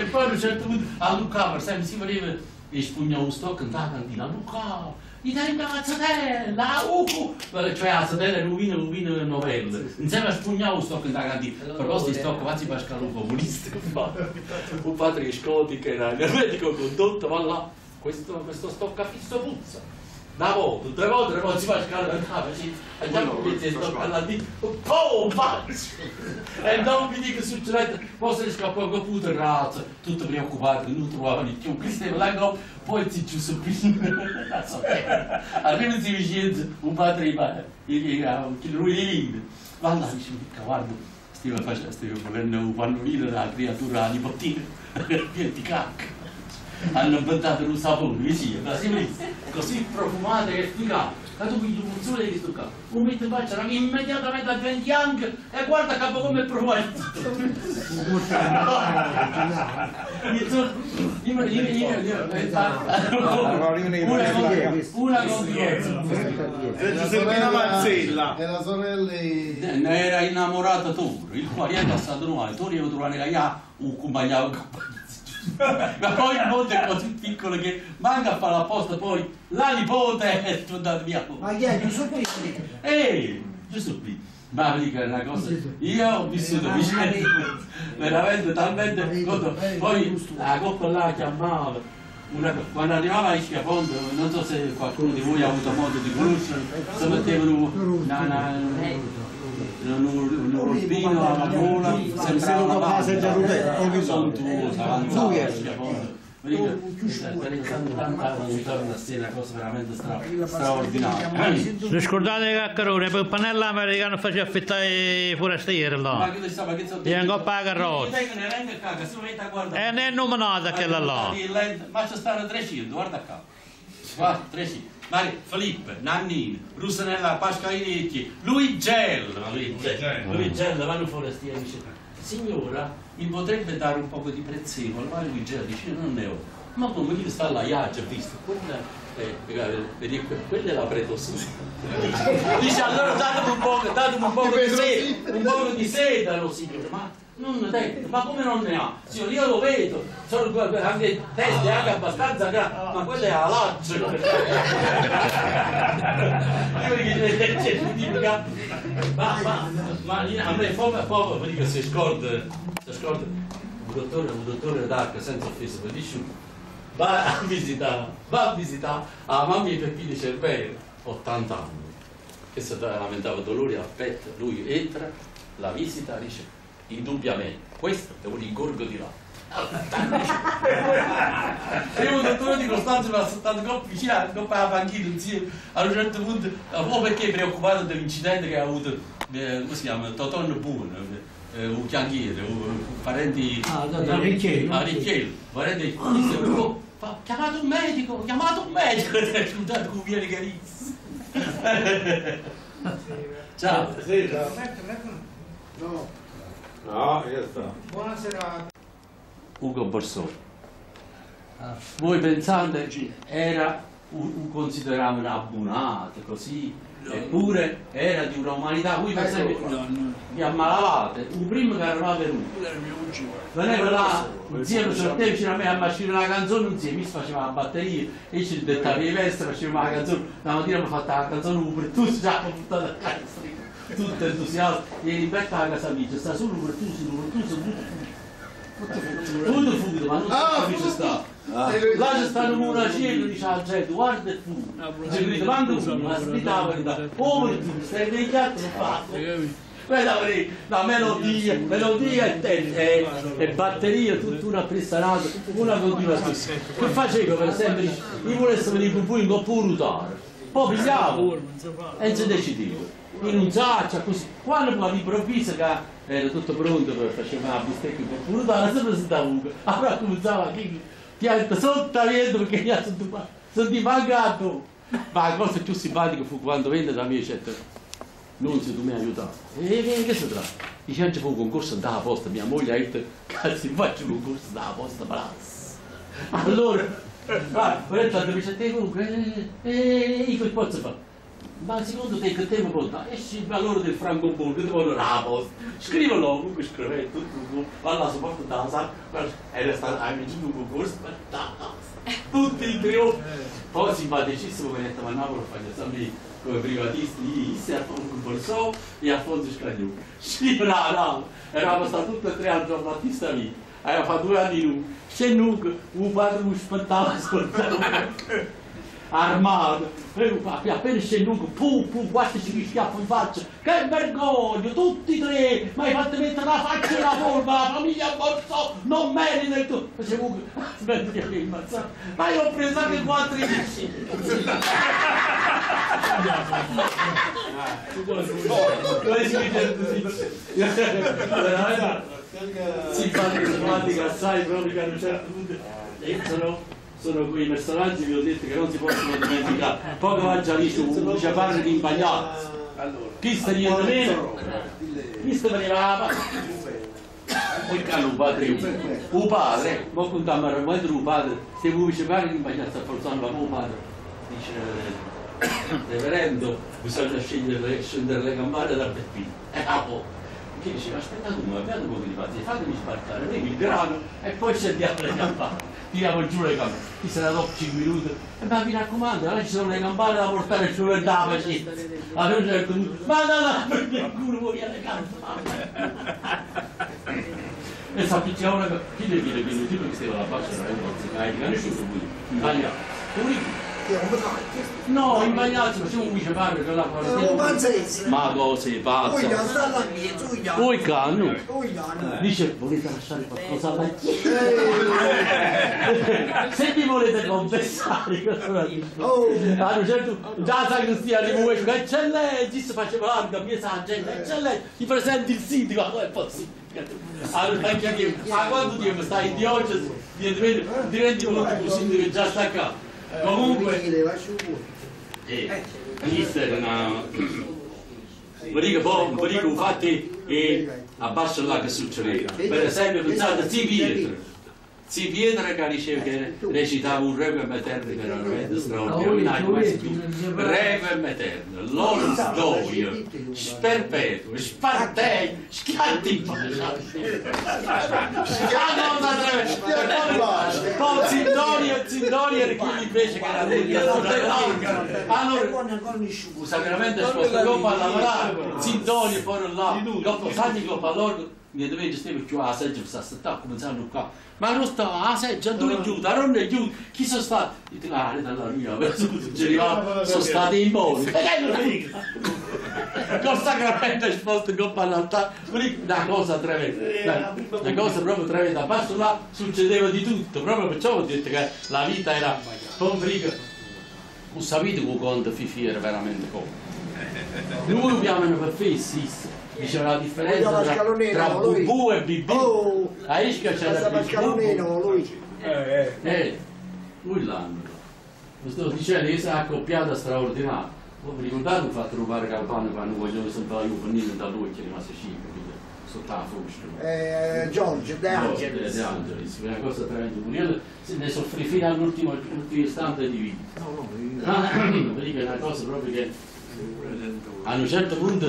poi a un certo punto a Luca, per esempio, si voleva e spugnava un stocco in la cantina, Luca, mi dai una cazzatella, uh, cioè la cazzatella era un vino, un vino novelle, insieme a spugnare un stocco in la cantina, per vostro stocco facci per scalare un comunista, un padre Scotti che era il medico condotto, va là, questo, questo stocco fisso puzza. Una volta, due volte, tre volte si fa scalare il capo, si andiamo a il stocco alla dita, oh, faccio! E non mi dica succedette, poi se scappò con puto razza, tutto preoccupato, non trovavano più, questo era là, poi si giù su Arriva si vicino, un padre di padre, lui di lì, va là, dice, "Mica, guarda, stiamo facendo, stiamo volendo un pannolino della creatura nipotina, pieno di cacca. Hanno inventato un sapone vede, così profumato e efficace. Ma tu pigli un sole che sto qua, un metto in faccia, immediatamente a diventi anche e guarda capo come è profumato. Una, una confidenza. Giuseppina Mazzella. E la sorella. Ne era innamorato tu, il marito è stato nuovo, tu devi trovare che un compagno ma poi il mondo è così piccolo che manca a fare apposta poi la nipote è andata via. Ma chi è? Giuseppe? ehi Giuseppe ma dica una cosa io ho vissuto vicino veramente talmente poi la coppa là chiamava una- quando arrivava a Fondo non so se qualcuno di voi ha avuto modo di conoscere si mettevano una, una, un, un, un rompino alla gola sembrava una sontuosa a Fondo mi dico, realizzando tanta ritorno a sé una cosa veramente stra- straordinaria Non scordate i caccaroni, poi il pannello americano faceva affittare i forestieri là. che ne sa, ma che so- Vieni a pagare a Non rotto. mi vengono, vengono a caga, se volete a guardare. E non è nominata quella là. Ma ci stanno 300, guarda qua. Guarda, 300. Mari, Filippo, Nannini, Rusanella Pascalinetti, Luigello, Luigello, Luigello, vanno forestieri e dice, signora, mi potrebbe dare un poco di prezzemolo? Ma Luigello dice, "Io non ne ho. Ma come chi sta là, io ho già visto, quella, eh, quella è la pretosità. Dice, allora datemi un po', datemi un po' di seta, un po' di sedano, signore, ma non ne detto, ma come non ne ha? Signore, io lo vedo, sono anche teste anche abbastanza grandi, ma quella è la laccia. Io gli dico, dico, ma, ma, ma a me poi, poi, poi dico, si scorda, si scorda, un dottore, un dottore d'arca senza offesa, poi dice, va a visitare, va a visitare a mamma e Peppino Cervello, 80 anni, che si lamentava dolori al petto, lui entra, la visita, dice, indubbiamente, questo è un ingorgo di là. E un dottore di Costanzo mi ha saltato troppo vicino, troppo alla panchina insieme. A un certo punto, o perché preoccupato dell'incidente che ha avuto, eh, come si chiama, Totonno Buono, eh, un chianghiere, un, un parente Ah, da- da Ricchiello. a Ricchiello, parente disse, "Oh, chiamate un medico, chiamate un medico, scusate come viene carissimo. Ciao. No, io sto. Buonasera. Ugo Borsoni. Voi pensate era un, considerato un abbonato così, eppure era di una umanità. Voi per esempio vi ammalavate, un primo che eravamo venuti, veniva là insieme sul tempo vicino a me a macire una canzone insieme, mi si faceva la batteria, e ci dettava le vesti, facevamo la canzone, la mattina mi fatta la canzone per tutti, già buttata a casa, tutto entusiasta, ieri in vetta a casa mia, sta solo tu, tu, solo per tu. Tutto fudo, ma non so come ci sta. Là c'è stato un racello, dice la gente, guarda il fumo. Ci grida, quando fumo, ma aspettava, guarda, oh, per tu, stai vegliato, non fatto. Quella lì, la melodia, melodia e, e, e, e batteria, tutta una prestata, una continuazione. Che facevo per esempio? Io volessi venire con voi in coppa urutare, poi pigliavo e si decidevo. Sacco, così. Quando poi all'improvviso che era tutto pronto per fare la bistecca in coppa urutare, sempre si dava un allora cominciava chi pianta sotto vento perché io sono, sono divagato. Ma la cosa più simpatica fu quando venne da me e certo, non se tu mi hai aiutato. E che, che si tratta? Dice, oggi fu un concorso andava a posta, mia moglie ha detto, cazzo, faccio un concorso andava a posta, palazzo. Allora, ho detto, mi dice, te comunque, e io che posso fare? Ma secondo te che tempo conta? Esci il valore del francobollo, che devono la posta. Scrivilo, comunque scrive tutto, va là, sopporto da sa, era stato anche giù un concorso, tutti in trionfo. Poi simpaticissimo che ha detto, ma Napoli fa gli esami come privatisti, io, a Alfonso Borsò e Alfonso Scagliù. Sì, no, no, eravamo stati tutti e tre al giorno battista lì. Aveva fatto due anni lui. Se non, un padre mi aspettava soltanto armato. E appena scenduto, pu, pu, guarda ci rischiaffo in faccia. Che vergogna, tutti e tre, mi hai fatto mettere la faccia nella polpa, la famiglia Borsò non merita il tuo. Facevo. Ma io ho preso anche quattro così? Simpatica, simpatica, assai proprio che a un certo punto e sono, quei personaggi che ho detto che non si possono dimenticare. Poco va già lì su un ciaparro di impagliato. Chi sta niente meno? Chi sta veniva la? Poi cano un padre, un padre, ma contiamo a mentre un padre, se vuoi ciaparro di impagliato sta forzando la mia padre, dice reverendo, bisogna scegliere, scendere le campane dal peppino. E capo, che diceva, aspetta tu, abbiamo un di pazienza, fatemi spartare, vedi il grano e poi scendiamo le campane. Tiriamo giù le campane, chi se ne dopo 5 minuti, e ma mi raccomando, là ci sono le campane da portare giù e da pazienza. Allora un certo punto, ma no, no, perché il culo vuoi le campane? E si appicciava una chi deve dire che il tipo che stava alla faccia era il pozzo, hai riconosciuto lui, No, in bagnazzo facciamo un viceparlo che la Un pazzesco. Ma cose Poi pazza. sta là dietro, Poi canno. ui, Dice, volete lasciare qualcosa alla chiesa? Se mi volete confessare, cosa la dico? Oh. A un certo già la sacrestia rimuove, eccellenza, si faceva larga, mia sa gente, eccellenza, ti presenti il ma non è possibile. Allora, anche a quanto tempo stai in diocesi, diventi, uno che sindaco che già sta qua. Comunque, eh, questa è una... Vi dico, poi, vi dico, infatti, eh, abbasso là che succedeva. Per esempio, pensate, Zi Pietro. Zi Pietro che diceva che recitava un requiem eterno veramente straordinario. Requiem eterno, loro sdoio, sperpetuo, spartei, schianti in faccia. Poi Zindonia, Zindonia era chi invece che era dedicato Allora, sacramento sposto coppa a lavorare, Zindonia poi là, dopo anni coppa all'orgo, mi dovete stare più alla seggia, sta sta cominciando qua. Ma non sta alla seggia, non è chiusa, non è chiusa. Chi sono stati? Dico, ah, dalla mia, sono stati in buono. E lei non dica. Col sacramento esposto coppa all'altare, una cosa tremenda, una cosa proprio tremenda. Passo là succedeva di tutto, proprio perciò ho detto che la vita era pombrica. Non sapete quanto Fifi era veramente come. Lui chiamano per fessis. Diceva la differenza tra, tra. BB e BB. Oh, A Ischia c'era scalonino, lui. Eh, lui l'hanno. Lo sto dicendo che si è accoppiata straordinaria. Voi vi ricordate ho fatto rubare Calpano quando vogliono sentire io venire da lui che è rimasto 5, sotto la frusta. Eh, Giorgio, De Angelis. De Angelis, una cosa tremenda. Io se ne soffrì fino all'ultimo istante di vita. No, no, perché è una cosa proprio che a un certo punto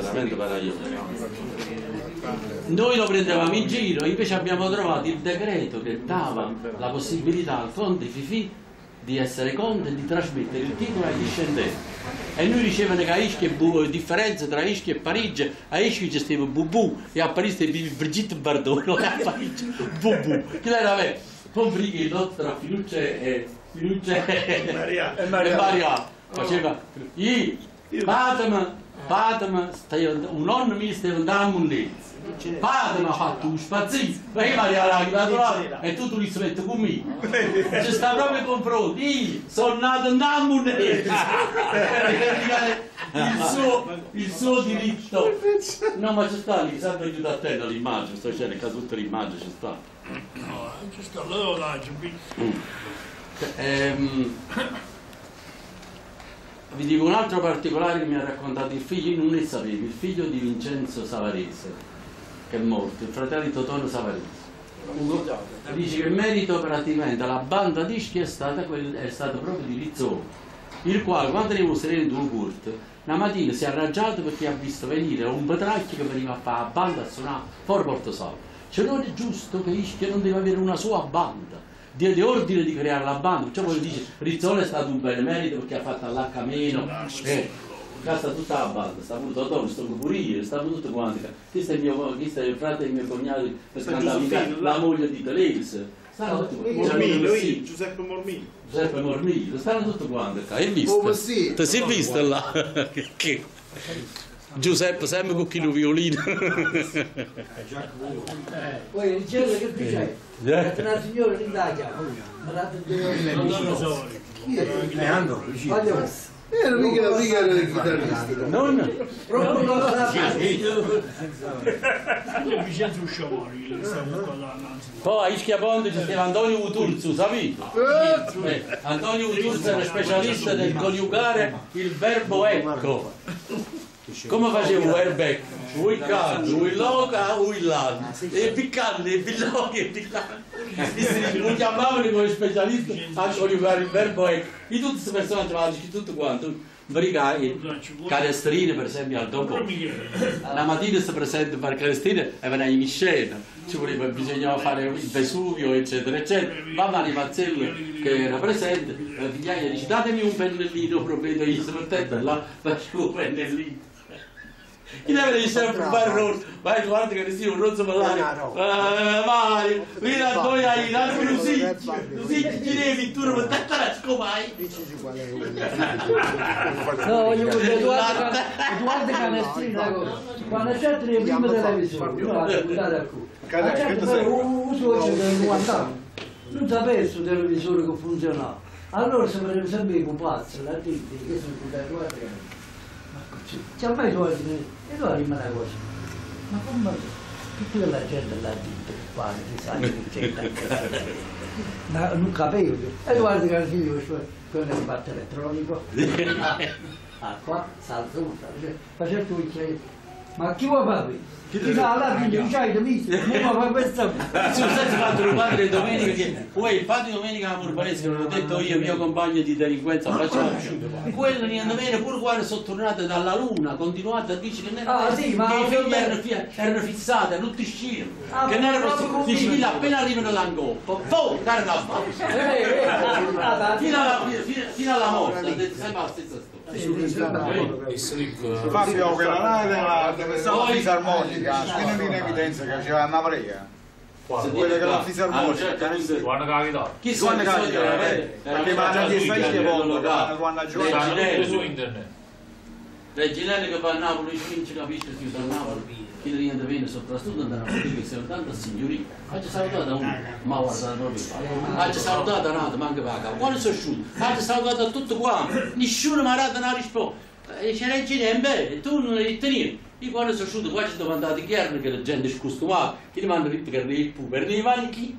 Veramente paraglio. Noi lo prendevamo in giro, invece abbiamo trovato il decreto che dava la possibilità al conte Fifi di essere conte e di trasmettere il titolo ai discendenti. E noi dicevano che a Ischia bu- differenza tra Ischia e Parigi, a Ischia c'è stato Bubu e a Parigi c'è Brigitte Bardot, e a Parigi Bubu. Che era vero? Poi che il nostro Finuccia e Finuccia e Maria. e Maria. faceva io, Padma, Padma, stai- un nonno mio stava andando a Munnezza. Padma ha fatto un spazzino, perché Maria l'ha arrivato là e tu tu li metti con me. Ci sta proprio confronto, io sono nato a Munnezza per rivendicare il suo, il suo diritto. No, ma ci sta, lì, sempre aiuta a te l'immagine, sto dicendo che tutta l'immagine ci sta. No, ci sta là, là, c'è Ehm, vi dico un altro particolare che mi ha raccontato il figlio, io non ne sapevo, il figlio di Vincenzo Savarese, che è morto, il fratello di Totono Savarese. Ugo dice che in merito praticamente alla banda dischi è stata, quel- è stato proprio di Rizzoni, il quale quando sereni in due corte, una mattina si è arrangiato perché ha visto venire un batracchio che veniva a fare la banda a suonare fuori Porto Salvo. Cioè non è giusto che Ischia non deve avere una sua banda, diede ordine di creare la banda, cioè poi dice Rizzoli è stato un benemerito perché ha fatto l'H meno, eh, qua sta tutta la banda, sta pure Totò, sto pure io, stanno tutti quanti, questo è il mio, questo è il fratello del mio cognato, per cantare la moglie di Deleuze, stanno tutti quanti, Mormillo, sì, Giuseppe Mormillo. Giuseppe Mormillo, stanno tutti quanti qua, hai visto? Oh, sì. Ti sei visto là? Che-? Giuseppe sempre con chi lo violino. Poi il cielo che tu c'hai? Eh. Dà chiama. Leandro. Voglio Eh, non mica, mica era il chitarrista. Non? proprio non Vincenzo Sciamari, stavo qua innanzi. Poi a Ischia Ponte c'è Antonio Uturzu, sapete? Eh, Antonio Uturzu era specialista nel coniugare il verbo ecco. Come faceva il verbo ecco? Ui caldo, ui loca, ui là. E piccante, e pillochi, e piccanti. Lo chiamavano come specialista a coniugare il verbo ecco. Di tutti questi personaggi magici, tutto quanto. Brigai, Calestrine per esempio al dopo. La mattina si presenta per Calestrine e veniva in scena. Ci voleva, bisognava fare il Vesuvio, eccetera, eccetera. Mamma di Mazzello che era presente, la figliaia dice datemi un pennellino, provvedo io, se mettete là, facevo un pennellino. Chi deve dire sempre un barrone? Vai, guarda che ne sia un rozzo parlare. Eh, vai, vieni a noi ai altri così. Così ci devi, tu non te la scomai. No, voglio dire, Edoardo, Can- Edoardo Canestrino, ecco, quando c'è il primo televisore, io vado a guardare a cu. Ma certo, poi un socio del 90 anni, non sapeva questo televisore che funzionava. Allora si prende sempre i pupazzi, la tipi, che sono tutte Edoardo Canestrino. Ma così, c'è mai Edoardo, Edoardo rimane così. Ma come tutta quella gente là dentro, che sa che c'è. Ma non capivo. Edoardo Canestrino, quello è parte elettronico. Ah, qua salta tutta, faceva tutto, ma chi vuoi fare? Chi sa là, figlio, non c'hai da misto, non vuoi fare questa. Sono stati fatti rubare le domeniche che il fatto di domenica a Murbanese che l'ho detto io, mio compagno di delinquenza Bracciaccio, quello niente meno pure quando sono tornate dalla luna, continuate a dire che, non Ah, sì, ma che i figli erano, fi- erano fissati, erano tutti sciri, Ah, che ma non erano proprio i civili appena arrivano l'angoppo, poi Eh, eh, ah, fino alla, alla morte, sempre la stessa storia. Fabio, quella là era dove stava la fisarmonica, viene in evidenza che c'era una prea. Quella che la fisarmonica, che la chitarra. Chi Quando sono i cambia, soldi? eh? Perché mangia di stai volta, quando gioca Reginello. internet. Reginello che va a Napoli, ci capisco più da Napoli. Chi rientra bene soprattutto da Napoli, che siamo tanto signoria. Oggi salutato a uno, ma guarda proprio qua. Oggi salutato a un altro, manca paga. Quando sono asciutto? Oggi salutato a tutti quanti. Nessuno mi ha dato una risposta. E c'è Reginello, bene, tu non devi tenere. Io quando sono asciutto, qua ci sono mandato chi erano, che la gente è scostumata. Chi hanno detto che erano il puper, nei vari chi?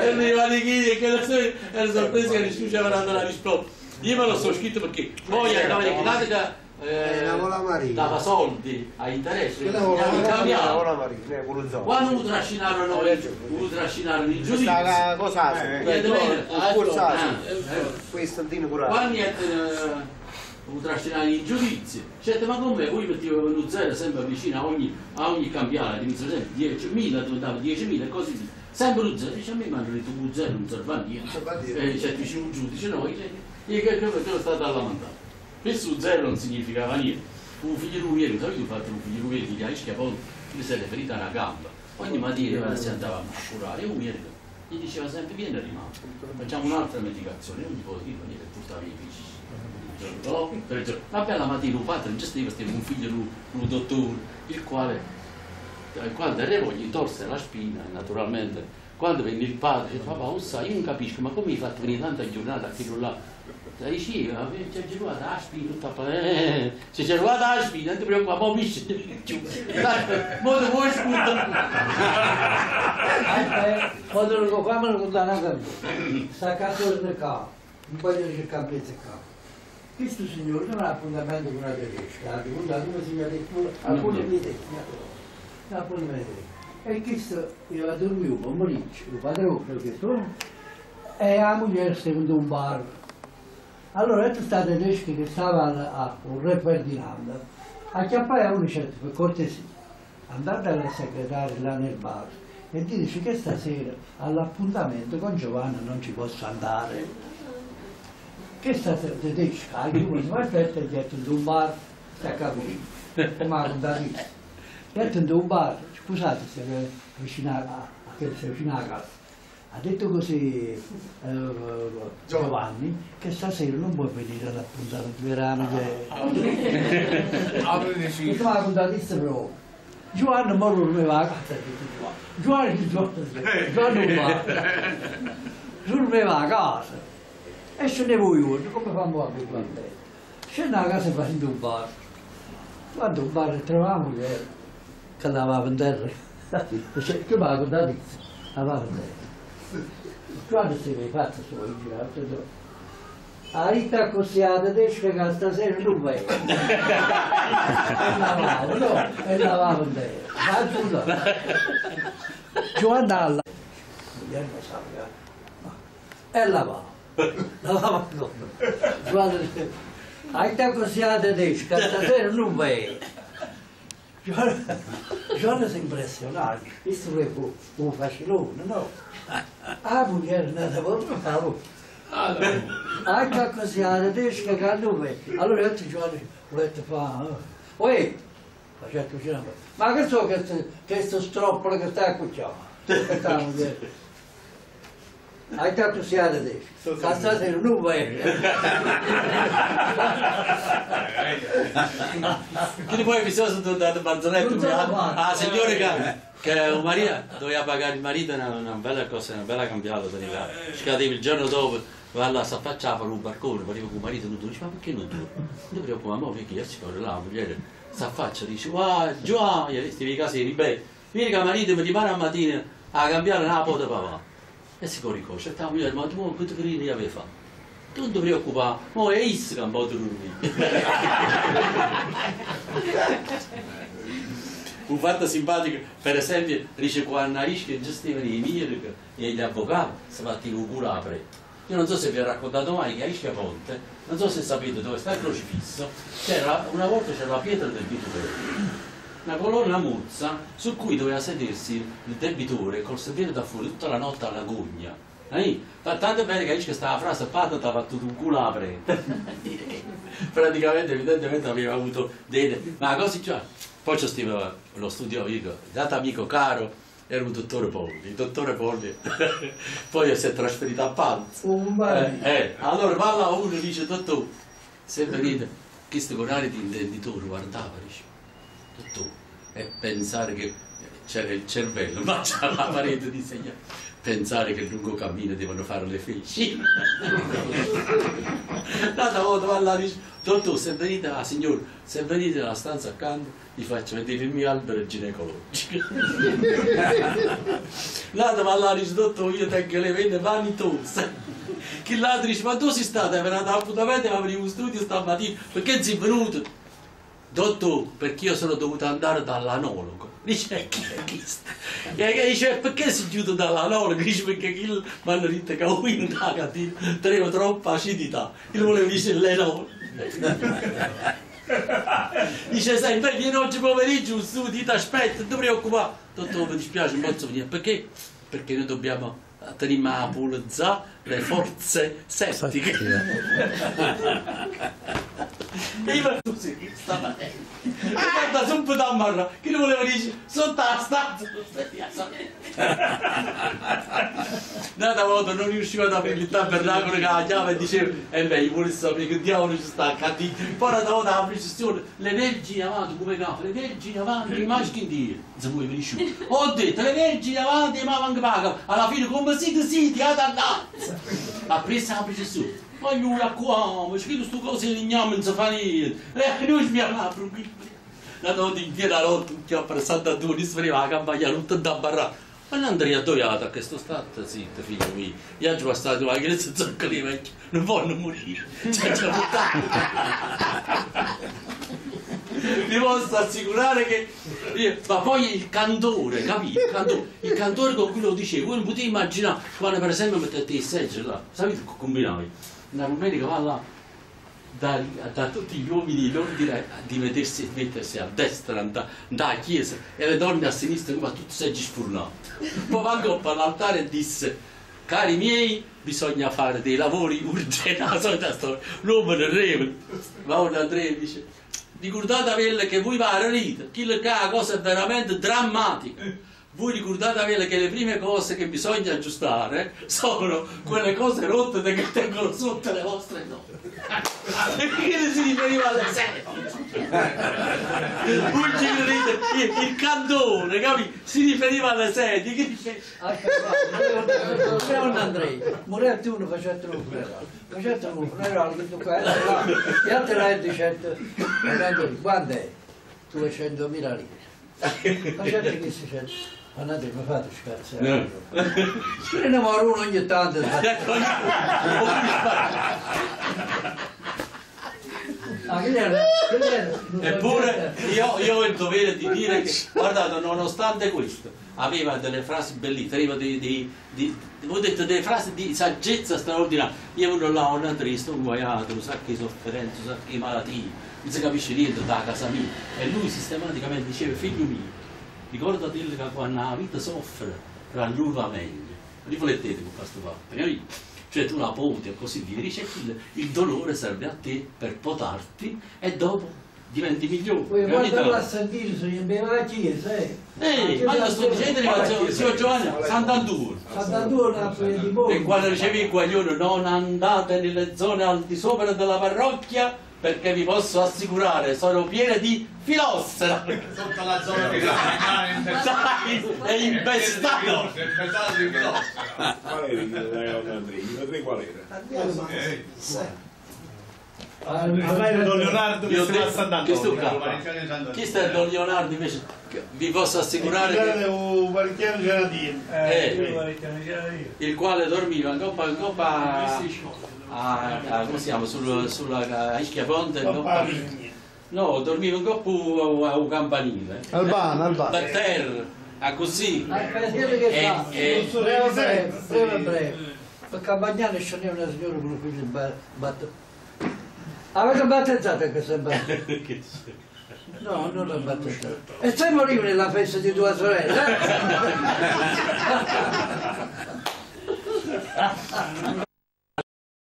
E nei vari chi, e che la sorpresa che nessuno ci aveva dato la risposta. Io me lo so scritto perché poi in pratica eh, la Maria. dava soldi a interessi, in. Quando lo trascinarono noi, lo trascinarono in giudizio. Questa cosa, eh, eh. Quando eh, lo trascinavano in giudizio, certo, ma come voi mettevano uno zero sempre vicino a ogni, a ogni cambiale, ti dice sempre 10.000, diventava 10.000 e così via. Sempre lo zero, dice a me mi hanno detto un zero, non serve a niente. E cioè, dice un giudice, no, io che che che state a lamentare. Questo zero non significava niente. Un figlio ruviere, sai tu fate un figlio di Ischia, poi mi si è ferita una gamba. Ogni mattina si andava a asciurare, un merito. gli diceva sempre vieni rimasto, facciamo un'altra medicazione, non gli potevo dire niente, portava i figli. No, per bella mattina un padre non gestiva, stava un figlio, un, dottore, il quale, il quale gli torse la spina, naturalmente, quando venne il padre, dice, papà, oh, sai, io non capisco, ma come hai fatto venire tanta giornata a quello là? Dai, sì, c'è girovata la spina, tutta pa- eh, se c'è girovata la spina, non ti preoccupare, ma mi giù. Dai, mo ti vuoi scusa. Quando lo fanno con la naga, sta cazzo di qua, un paio di campezze qua. Questo signore non ha fondamento con la tedesca, ha puntato come si chiama, alcune vite, alcune vite. E questo io a dormire un pomeriggio, il padrone, questo, e la moglie secondo un bar. Allora è stata tedesca che stava a, a un re Ferdinando, a chiappare a uno certo per cortesia, andate alla segretaria là nel bar e dice che stasera all'appuntamento con Giovanna non ci posso andare. Che sta tedesca, io mi sono aspetta e detto in un bar, sta a capire, come ha contato. Detto in un bar, scusate se vicino a, a, casa. Ha detto così eh, Giovanni. Che stasera non può venire all'appuntamento verano che... E tu mi ha contato proprio. Giovanni ma non va a casa Giovanni Giovanni Giovanni non va non mi va a casa. E se ne vuoi io come fanno a abituare scendo a casa facendo un bar. Quando un bar troviamo che che andava in terra. Che mi ha contato andava in terra quando si mi fatto su in giro a Rita così a tedesca che stasera non vai. E lavavo, no, e lavavo in terra. Ma scusa. Giovanna alla. E lavavo. Lavavo no. Giovanna a Rita così a tedesca stasera non vai. Giovanna, Giovanna si impressionava. Questo è un, un facilone, no? Ah, moglie è andata proprio a anche così la tedesca che a nome allora ho detto Giovanni ho detto fa oi faceva cucinare ma che so che questo stroppolo che sta a cucinare che stavamo dietro hai detto così la tedesca che stasera non vai Quindi poi mi sono tornato a Barzonetto, Non mi te la ha- faccio. ah, signore che, che Maria doveva pagare il marito una, una bella cosa, una bella cambiata per il Scadevi il giorno dopo, va là, si affacciava per un barcone, pareva che il marito non dice, ma perché non tu? Non ti preoccupare, ma perché io ci corre là, la moglie si affaccia, dice, wow, Giovanni, io stivi casini, beh, vieni che il marito mi rimane a mattina a cambiare una pota papà. E si corricoce, e la moglie, ma tu che carini avevi fatto? Tu non ti preoccupare, ma è isso che un po' dormi. Un fatto simpatico, per esempio, dice quando Arischi gestivano i miei e gli avvocati, si fattivano un culo apre. Io non so se vi ho raccontato mai che a Ischia Ponte, non so se sapete dove sta il crocifisso, una volta c'era la pietra del debitore, una colonna muzza su cui doveva sedersi il debitore col sedere da fuori tutta la notte alla gogna. Fa- Tanto bene che a Ischia stava frase fatta, ti ha fatto un culo apre. Praticamente, evidentemente aveva avuto dei... Ma così già. Poi c'è stato lo studio amico, dato amico caro, era un dottore Polli. Il dottore Polli poi si è trasferito a Panza. Eh, eh, allora va là uno e dice, dottore, se venite, questo corale di intenditore guardava, dice, dottore, e pensare che c'era il cervello, ma c'era la parete disegnata. Pensare che lungo cammino devono fare le feci. L'altra volta va là e dice, dottore, se venite, ah, signore, se venite nella stanza accanto, vi faccio vedere il mio albero ginecologico. L'altra va là e dice, dottore, io tengo le vene vanitose. Che l'altro dice, ma tu sei stata, è venuta appuntamento, ma venivo in studio stamattina, perché sei venuto? Dottore, perché io sono dovuto andare dall'anologo. Dice, chi è questo? E dice, perché sei giunto dall'anologo? Dice, perché mi hanno detto che ho indagato, tenevo troppa acidità. Io volevo dire l'enolo. Dice, sai, beh, vieni oggi pomeriggio studio, ti aspetto, non ti preoccupare. Dottore, mi dispiace, non posso venire. Perché? Perché noi dobbiamo tenere a pulizare le forze settiche. E io tu sei chi sta facendo? E guarda, sono un po' da marra, che non volevo dire, sotto la stanza, non stai a sapere. Un'altra volta non riuscivo ad aprire il tabernacolo con la chiave e dicevo, e beh, io volevo sapere che diavolo ci sta accadendo. Poi un'altra volta la precisione, le vergini avanti, come cazzo, le vergini avanti, i maschi indietro. Non si può venire Ho detto, le vergini avanti, ma manca paga. Alla fine, come siete, siete, ad andazza. Ha preso la precisione. Ma io la qua, ma che sto cose di gname non si fa niente. E noi smiamo tranquillo. La volta in piena notte, preso a due, si veniva la campagna tutta da barra. Ma l'Andrea Toiata che sto stato zitto figlio mio, io oggi ho stato la chiesa zoccoli vecchi, non vogliono morire, cioè ce Vi posso assicurare che, io- ma poi il cantore, capito? Il cantore, il cantore con cui lo dicevo, voi non potete immaginare quando per esempio mettete il seggio là, sapete che combinavi? Una domenica va là, da, da tutti gli uomini l'ordine di mettersi, mettersi a destra, andare alla chiesa e le donne a sinistra come a tutti seggi sfurnati. Poi vanno all'altare e disse, cari miei, bisogna fare dei lavori urgenti, la solita storia, l'uomo nel re, ora Andrea dice, ricordatevi che voi chi le ca cosa è veramente drammatica. Voi ricordatevi che le prime cose che bisogna aggiustare sono quelle cose rotte che tengono sotto le vostre nozze. E che si riferiva alle credete, il, cantone, capi? Si riferiva alle sedie. Che dice? Aspetta, non Andrei, Moretti uno facette un funerale, facette un funerale che tu qua, e altri là dicendo, quando è? 200.000 lire. Facette che si dice, andate mi fate scherzare. Se ne muore uno ogni tanto. Ah, che? Che era? Eppure io, io ho il dovere di dire che, guardate, nonostante questo, aveva delle frasi bellissime, aveva dei, dei, ho detto delle frasi di saggezza straordinaria. Io non là, un triste, un guaiato, un sacco di sofferenze, un sacco di malattie, non si capisce niente da casa mia. E lui sistematicamente diceva, figlio mio, ricordati che quando la vita soffre, raggiunga meglio. Riflettete con questo fatto, capito? Cioè tu la poti e così via, dice il, il dolore serve a te per potarti e dopo diventi migliore. Poi guarda a se gli beve la chiesa, eh. Ehi, ma io sto dicendo di zio Giovanni. Sant'Anduro una di voi. E quando ricevi il guaglione non andate nelle zone al di sopra della parrocchia perché vi posso assicurare sono piene di filossera. Sotto la zona di Dai, è impestato. Pensato di Filosofo. Qual era il? Andrea qual era? Ah, Don Leonardo ho che detto- andando. chi sto? Chi sta Don Leonardo invece? Che Vi posso assicurare Guardate che un parecchiano gelatino. Eh. il quale dormiva in coppa, in coppa a, a- come si chiama, sul- sulla Ischia Ponte, in coppa- no, dormiva in coppa a un campanile, Albano, Albano. per terra, a così. Ah, per dire che fa, breve, breve. Per Campagnano scendeva una signora con un figlio battuto. Avete battezzato questa battaglia? No, non l'ho battezzato. E se morivo nella festa di tua sorella?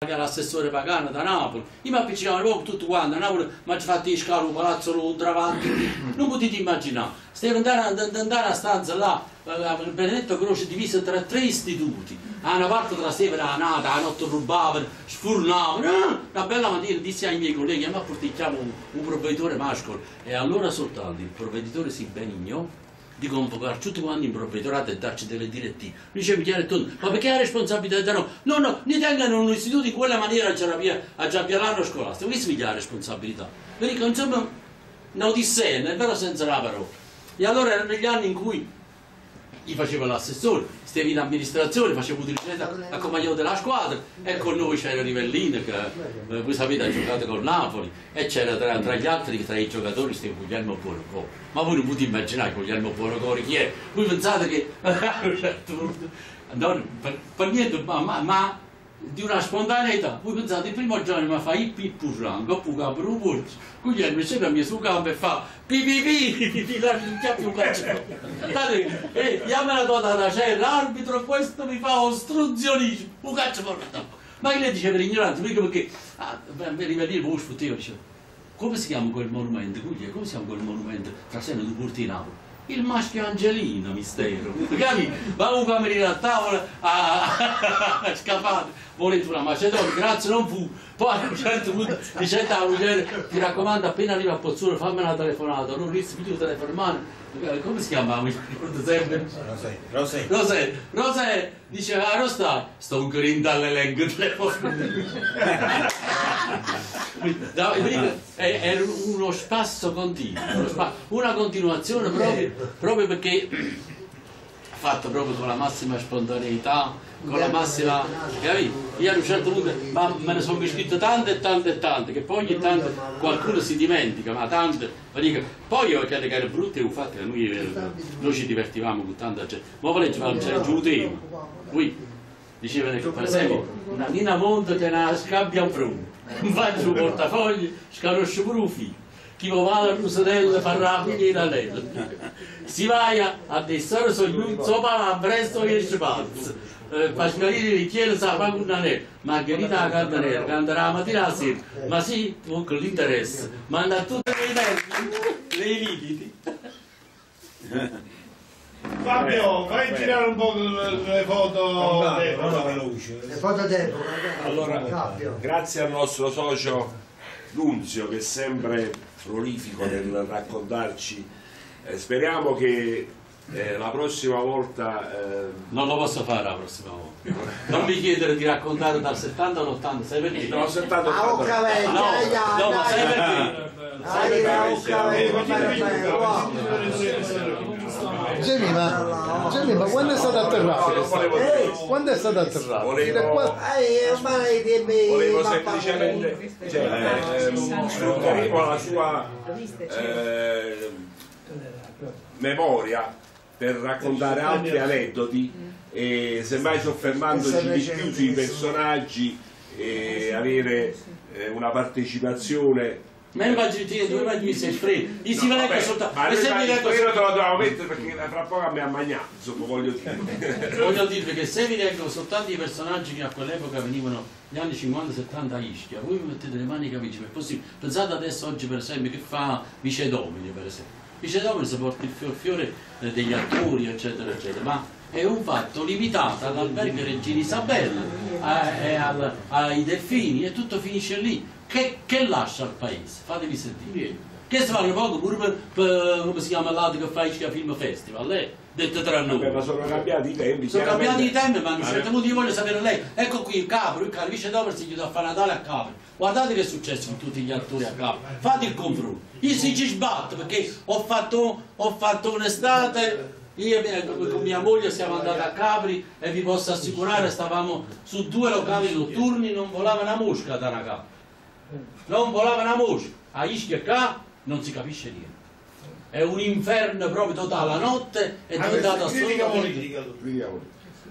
che l'assessore Pagano da Napoli, io mi avvicinavo proprio tutti quanti a Napoli, mi ha fatto scalo, un palazzo lungo, davanti, non potete immaginare, stavo andare andare a stanza là, eh, il Benedetto Croce diviso tra tre istituti, a una parte della sera era nata, a notte rubavano, sfurnavano, eh, una bella mattina dissi ai miei colleghi, ma portiamo un, un provveditore mascolo, e allora soltanto il provveditore si benigno di convocare tutti quanti in provveditorato e darci delle direttive. Dice chiaro e tondo, ma perché la responsabilità no? No, no, ne tengano un istituto in quella maniera a già l'anno scolastico, che si la responsabilità? Dico, insomma, un'odissea, nel vero senso della parola. E allora erano gli anni in cui gli facevo l'assessore, stavi in amministrazione, facevo dirigente accompagnato della squadra. E con noi c'era Rivellino che eh, voi sapete ha giocato con Napoli. E c'era tra, tra gli altri, tra i giocatori, stava Guglielmo Buonocore. Ma voi non potete immaginare Guglielmo Buonocore chi è? Voi pensate che certo punto, no, per, per niente, ma- ma di una spontaneità, voi pensate il primo giorno mi fa il pipurran, dopo capro un porcio, Guglielmo scende a mio sul campo e fa pipipì, pipipì, la minchia più calcio. E chiama la tua da c'è l'arbitro, questo mi fa ostruzionismo, un calcio portato. Ma io le dice per ignoranza, perché perché, ah, per rivendere voi sfutteo, dice, come si chiama quel monumento? Guglielmo, come si chiama quel monumento tra Seno e Porti il maschio Angelino, mistero. Capi? Va un camerino a tavola, a, a scappato, volete una macedonia, grazie non fu. Poi a un certo punto dice alla moglie, ti raccomando appena arriva a Pozzuolo fammi una telefonata, non riesco più a telefonare. Come si chiamava? Mi ricordo sempre. Rosè. Rosè, Rosè, dice, ah, stai? Sto un grinda all'elenco è, è uno spasso continuo, uno spa- una continuazione proprio, proprio perché fatto proprio con la massima spontaneità, con la massima. Capito? Io a un certo punto ma me ne sono scritto tante e tante e tante, che poi ogni tanto qualcuno si dimentica, ma tante. ma dico, poi io che erano brutte, infatti noi, eh, noi ci divertivamo con tanta gente. Ma volete c'è giù tema. Lui diceva che per esempio una Nina Monte che una scabbia un non faccio un portafogli, scanosce pure un figlio. Chi va va alla Rusadella parla la figlia lei. Si va a, a dessare sognuzzo, sopra la presto e il pazzo. Eh, Pasqualini richiede sa paga un anello, Margherita nera, canterà la mattina alla sera, ma sì, con l'interesse, manda a tutte le idee, le limiti. Fabio, fai girare un po' le le foto. Veloce. Le foto d'epoca. Allora, Fabio. grazie al nostro socio Nunzio che è sempre prolifico nel raccontarci. Eh, speriamo che eh, la prossima volta eh, Non lo posso fare la prossima volta. Non mi chiedere di raccontare dal 70 all'80, sai perché? no, soltanto Ah, ho capito, No, no, ma sai perché? Gemma, ma, Gemma, ma quando è stato atterrato? Eh. Quando è stato atterrato? Volevo- Eh, volevo semplicemente cioè, sfrutteremo la sua eh, memoria per raccontare altri aneddoti. E semmai soffermandoci di più sui personaggi e avere eh, una partecipazione. Ma immagini te, due metri mi sei freddo, gli si vede soltanto, ma e leggo io te lo devo mettere perché fra poco mi ha mangiato insomma voglio dire. Voglio dirvi che se vi leggo soltanto i personaggi che a quell'epoca venivano negli anni 50-70 a Ischia, voi vi mettete le mani capelli, ma è possibile. Pensate adesso oggi per esempio che fa Vice Domini per esempio. Vice Domini si porta il fior fiore eh, degli attori eccetera eccetera, ma è un fatto limitato all'albergo Regina Isabella, a- e al- ai delfini e tutto finisce lì. Che, che lascia al paese? Fatevi sentire. Che si vale poco pure per, per- come si chiama l'altro che fa Ischia Film Festival, eh? Detto tra noi. Vabbè, ma sono cambiati i tempi Sono cambiati i tempi, ma a un certo punto io voglio sapere lei. Ecco qui il Capri, il Capri, vice dopo si chiude a fare Natale a Capri. Guardate che è successo con tutti gli attori a Capri. Fate il confronto. Io si ci sbatto perché ho fatto, ho fatto un'estate. Io e mia- con mia moglie siamo andati a Capri e vi posso assicurare stavamo su due locali notturni, non volava una mosca da una Capri. Non volava una mosca. A Ischia e qua non si capisce niente. È un inferno proprio totale. La notte è diventata assolutamente... politica.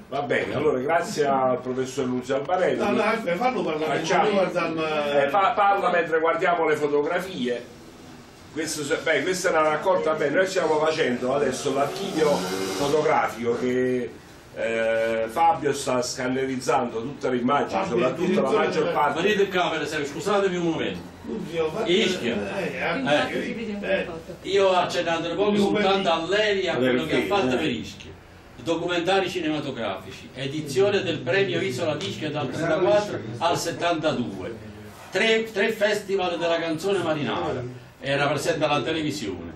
va bene allora grazie al professor Nunzio Albarelli No, no, aspetta, fallo parlare, Facciamo. Eh, pa- parla mentre guardiamo le fotografie. Questo, beh, questa è una raccolta, beh, noi stiamo facendo adesso l'archivio fotografico che eh, Fabio sta scannerizzando tutte le immagini, soprattutto la maggior parte. Venite se- scusatemi un momento. Nunzio, fatti- Ischia. Eh, Eh. io. Eh, Io ho accennato da poco soltanto a lei e a quello che ha fatto eh. per Ischia. Documentari cinematografici, edizione del premio Isola d'Ischia dal 34 al 72. Tre, tre festival della canzone marinara, era presente alla televisione.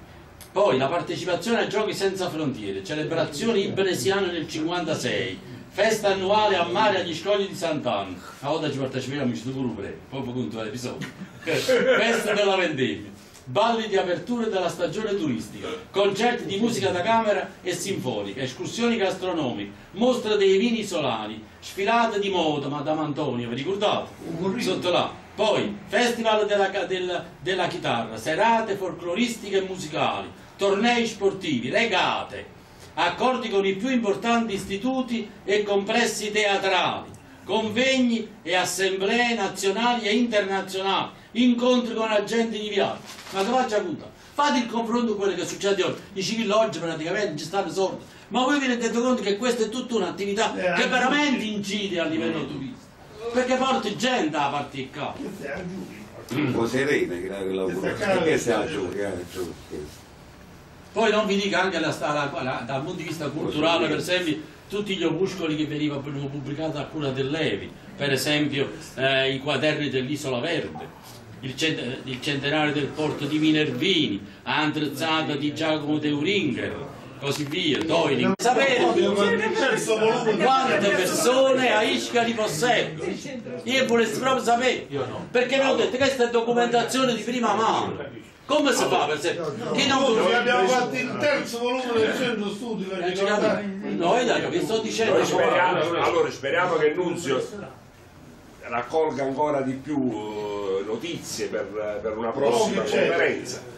Poi la partecipazione ai Giochi Senza Frontiere, celebrazioni ibenesiane nel 56, festa annuale a mare agli scogli di Sant'Anna. A ci partecipiamo, ci pure pure, proprio punto all'episodio. Festa della vendemmia, balli di apertura della stagione turistica, concerti di musica da camera e sinfonica, escursioni gastronomiche, mostre dei vini isolani, sfilate di moda, Madame Antonio, vi ricordate? Sotto là. Poi, festival della, della- della chitarra, serate folcloristiche e musicali, tornei sportivi, regate, accordi con i più importanti istituti e complessi teatrali, convegni e assemblee nazionali e internazionali, incontri con agenti di viaggio. Ma che faccia punta? Fate il confronto con quello che succede oggi. I civili oggi praticamente ci stanno sordi. Ma voi vi rendete conto che questa è tutta un'attività Eh, che veramente incide a livello turistico? Perché porta gente a partire qua. Un po' serena che la questa- giù, che ha giù. Poi non vi dica anche la, la- la- dal punto di vista culturale, per esempio, tutti gli opuscoli che venivano pubblicati a cura dell'Evi, per esempio eh, i quaderni dell'Isola Verde, il, cent- il centenario del porto di Minervini, Andrezzata di Giacomo De Uringer, così via, Doiling. Sapete quante persone a Ischia li posseggono? Io volessi proprio sapere, perché mi hanno detto che questa è documentazione di prima mano. Come si fa per esempio? Chi non Noi abbiamo fatto il terzo volume del centro studi per Eh, ricordare. Noi dai, vi sto dicendo Noi speriamo, allora speriamo che Nunzio raccolga ancora di più eh, notizie per, per una prossima che c'è? conferenza.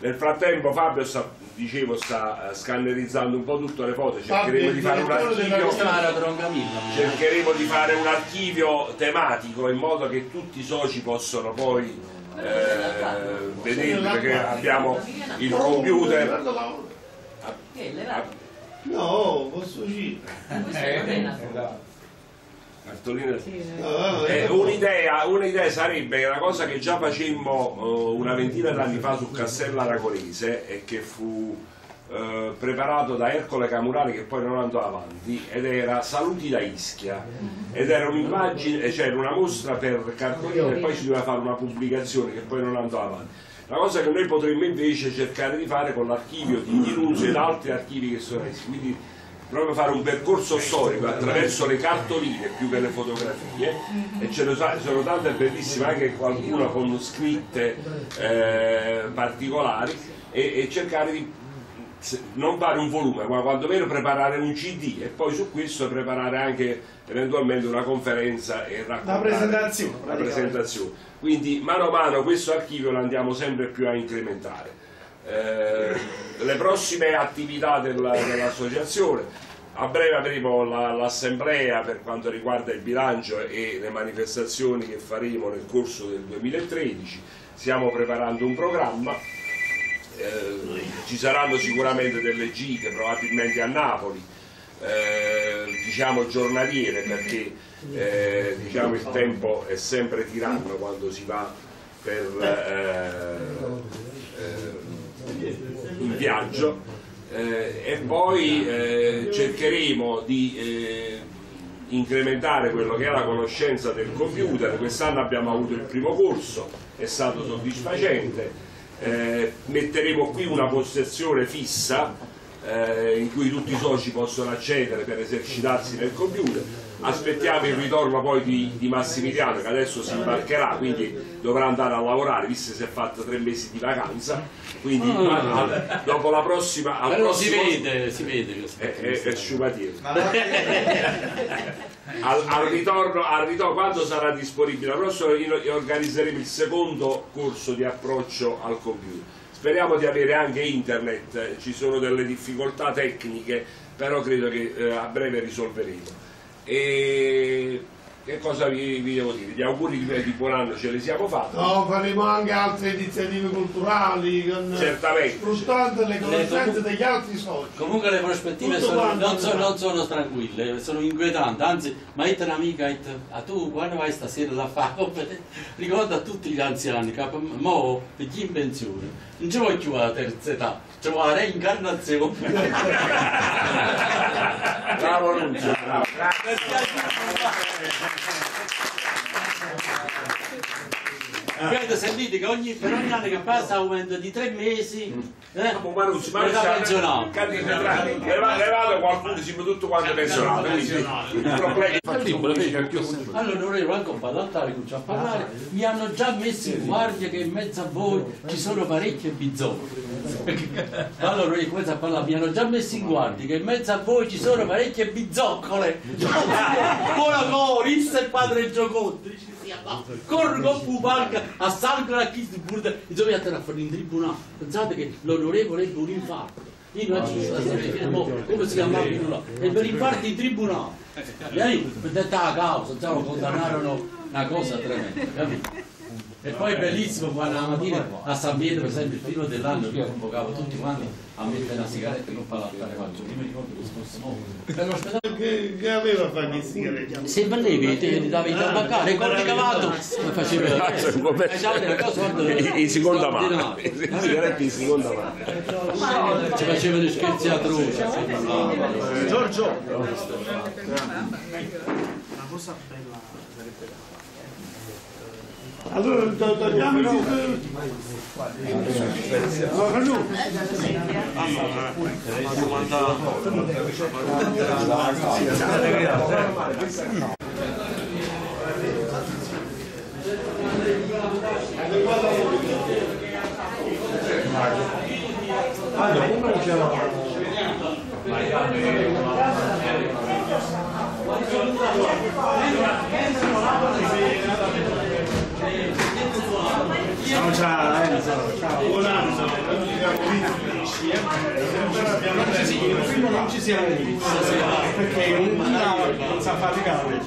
Nel frattempo Fabio sta, dicevo, sta eh, scannerizzando un po' tutte le foto, cercheremo Fabio, di fare archivio. Cercheremo di fare un archivio tematico in modo che tutti i soci possano poi eh, vedere perché abbiamo il computer. No, posso uscire. Cartolina? No, Eh, un'idea, un'idea sarebbe una cosa che già facemmo eh, una ventina d'anni fa su Cassella Aragonese e che fu eh, preparato da Ercole Camurani che poi non andò avanti ed era Saluti da Ischia. Ed era un'immagine, eh, c'era una mostra per cartolina e poi si doveva fare una pubblicazione che poi non andò avanti. La cosa che noi potremmo invece cercare di fare con l'archivio di Dinunzio ed altri archivi che sono essi, quindi proprio fare un percorso storico attraverso le cartoline più che le fotografie e ce ne sono tante bellissime anche qualcuna con scritte eh, particolari e, e cercare di non fare un volume ma quantomeno preparare un cd e poi su questo preparare anche eventualmente una conferenza e raccontare La presentazione, la presentazione. quindi mano a mano questo archivio lo andiamo sempre più a incrementare eh, le prossime attività della- dell'associazione. A breve avremo la- l'assemblea per quanto riguarda il bilancio e le manifestazioni che faremo nel corso del 2013. Stiamo preparando un programma, eh, ci saranno sicuramente delle gite, probabilmente a Napoli, eh, diciamo giornaliere perché eh, diciamo il tempo è sempre tiranno quando si va per eh, eh, viaggio eh, e poi eh, cercheremo di eh, incrementare quello che è la conoscenza del computer. Quest'anno abbiamo avuto il primo corso, è stato soddisfacente. Eh, metteremo qui una postazione fissa eh, in cui tutti i soci possono accedere per esercitarsi nel computer. Aspettiamo il ritorno poi di, di Massimiliano che adesso si imbarcherà, quindi dovrà andare a lavorare visto che si è fatto tre mesi di vacanza. Quindi ma- al- dopo la prossima, al Però si prossimo- vede, si vede che è, aspetta. è, è sciupatiero. al, al ritorno, al ritorno, quando sarà disponibile? La prossima io- organizzeremo il secondo corso di approccio al computer. Speriamo di avere anche internet, eh, ci sono delle difficoltà tecniche, però credo che eh, a breve risolveremo. E che cosa vi, vi devo dire? Gli auguri di, di buon anno ce li siamo fatti. No, faremo anche altre iniziative culturali con, Certamente. sfruttando le conoscenze degli altri soci. Comunque le prospettive sono- non, sono, andrà. non sono tranquille, sono inquietanti, anzi, ma io un'amica, "Ah, tu quando vai stasera la fa? Ricorda a tutti gli anziani che mo per chi in pensione, non ci vuoi più la terza età, ci vuole la reincarnazione. Bravo Nunzio, bravo. Avete sentito che ogni, per ogni anno che passa aumenta di tre mesi eh? Ma non si l'età pensionale. levato qualcuno pensionati quindi il problema Allora onorevole anche un parlamentare comincia a parlare, mi hanno già messo in guardia che in mezzo a voi ci sono parecchie bizzocche. Allora io comincio a parlare, mi hanno già messo in guardia che in mezzo a voi ci sono parecchie bizzoccole. Buona Coris e padre Giocotti. Corro con Pupalca a sangue a chi si pure insomma a fare in tribunale. Pensate che l'onorevole ebbe un infarto. Io non ci sono stato come si chiamava quello? E per infarto in tribunale. E lì, per detta la causa, insomma, condannarono una cosa tremenda, capito? E poi è bellissimo quando la mattina a San Pietro, per esempio, il primo dell'anno io convocavo tutti quanti a mettere una sigaretta con l'altare faccio, io mi ricordo che scorso l'ospedale Che, che aveva a fare che sigarette? se ballevi ti davi da baccare, cordi cavato, lo facevi la cosa, in seconda mano. Le sigarette in seconda mano. Ci facevano scherzi atroci, si parlavano. Giorgio! Allora to- togliamo il No, Calù. Ciao ciao Enzo! Buon anno. Siamo eh. Però abbiamo preso- Non ci siamo visti perché un non sa faticare.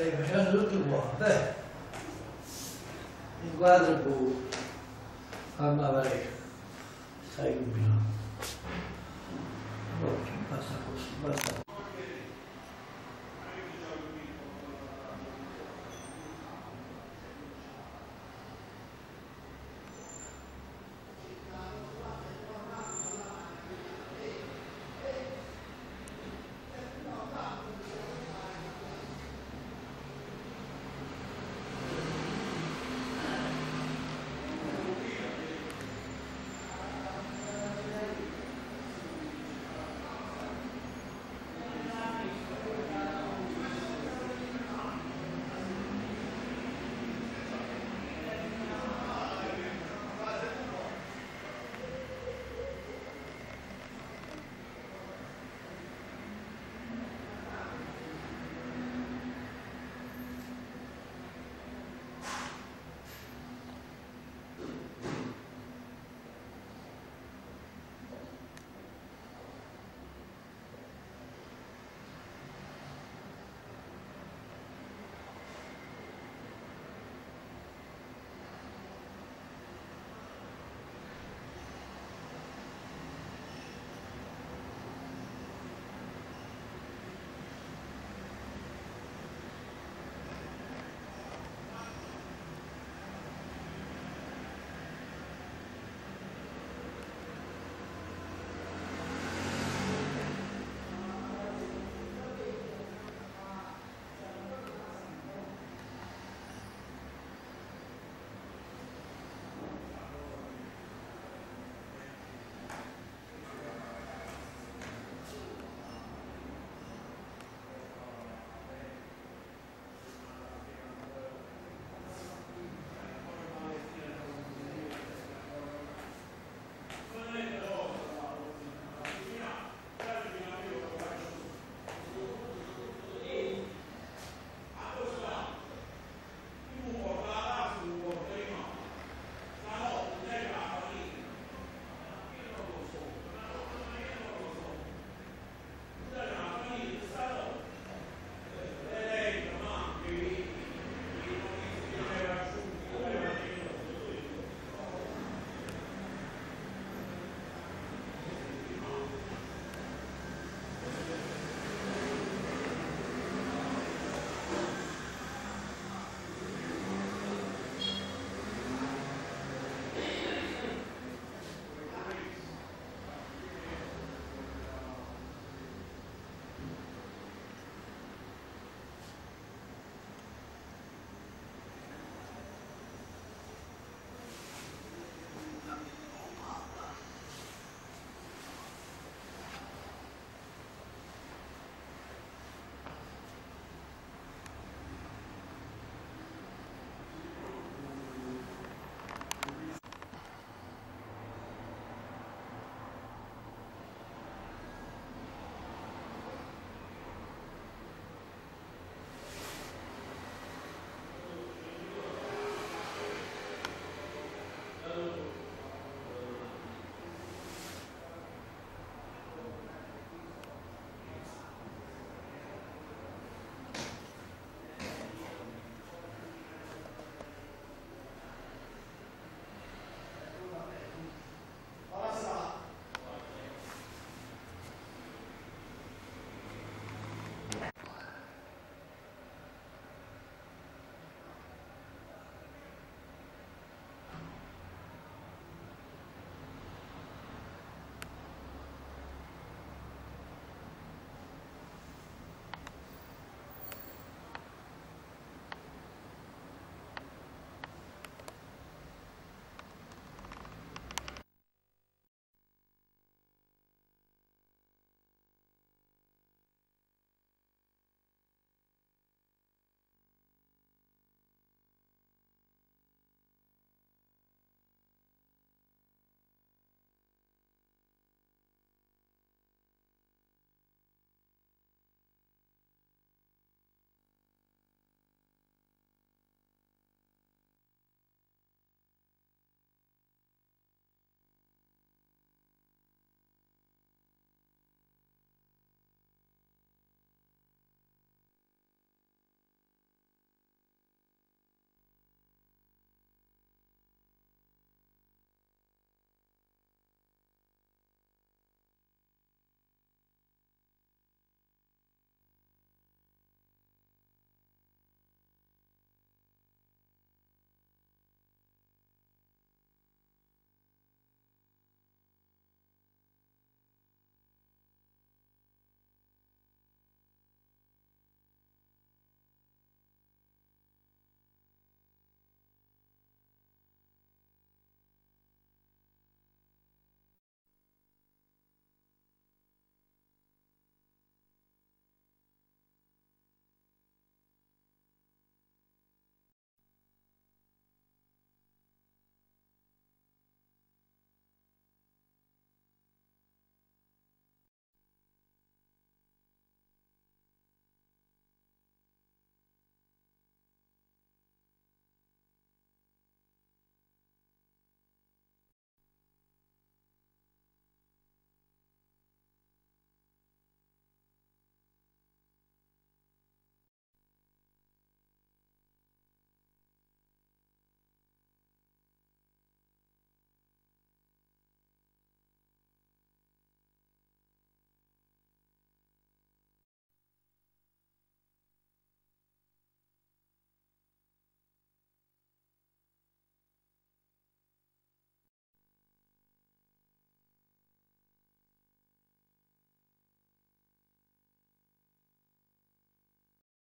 Stai facendo tutto buono, eh? Il quadro è buono. Mamma parecchio. Stai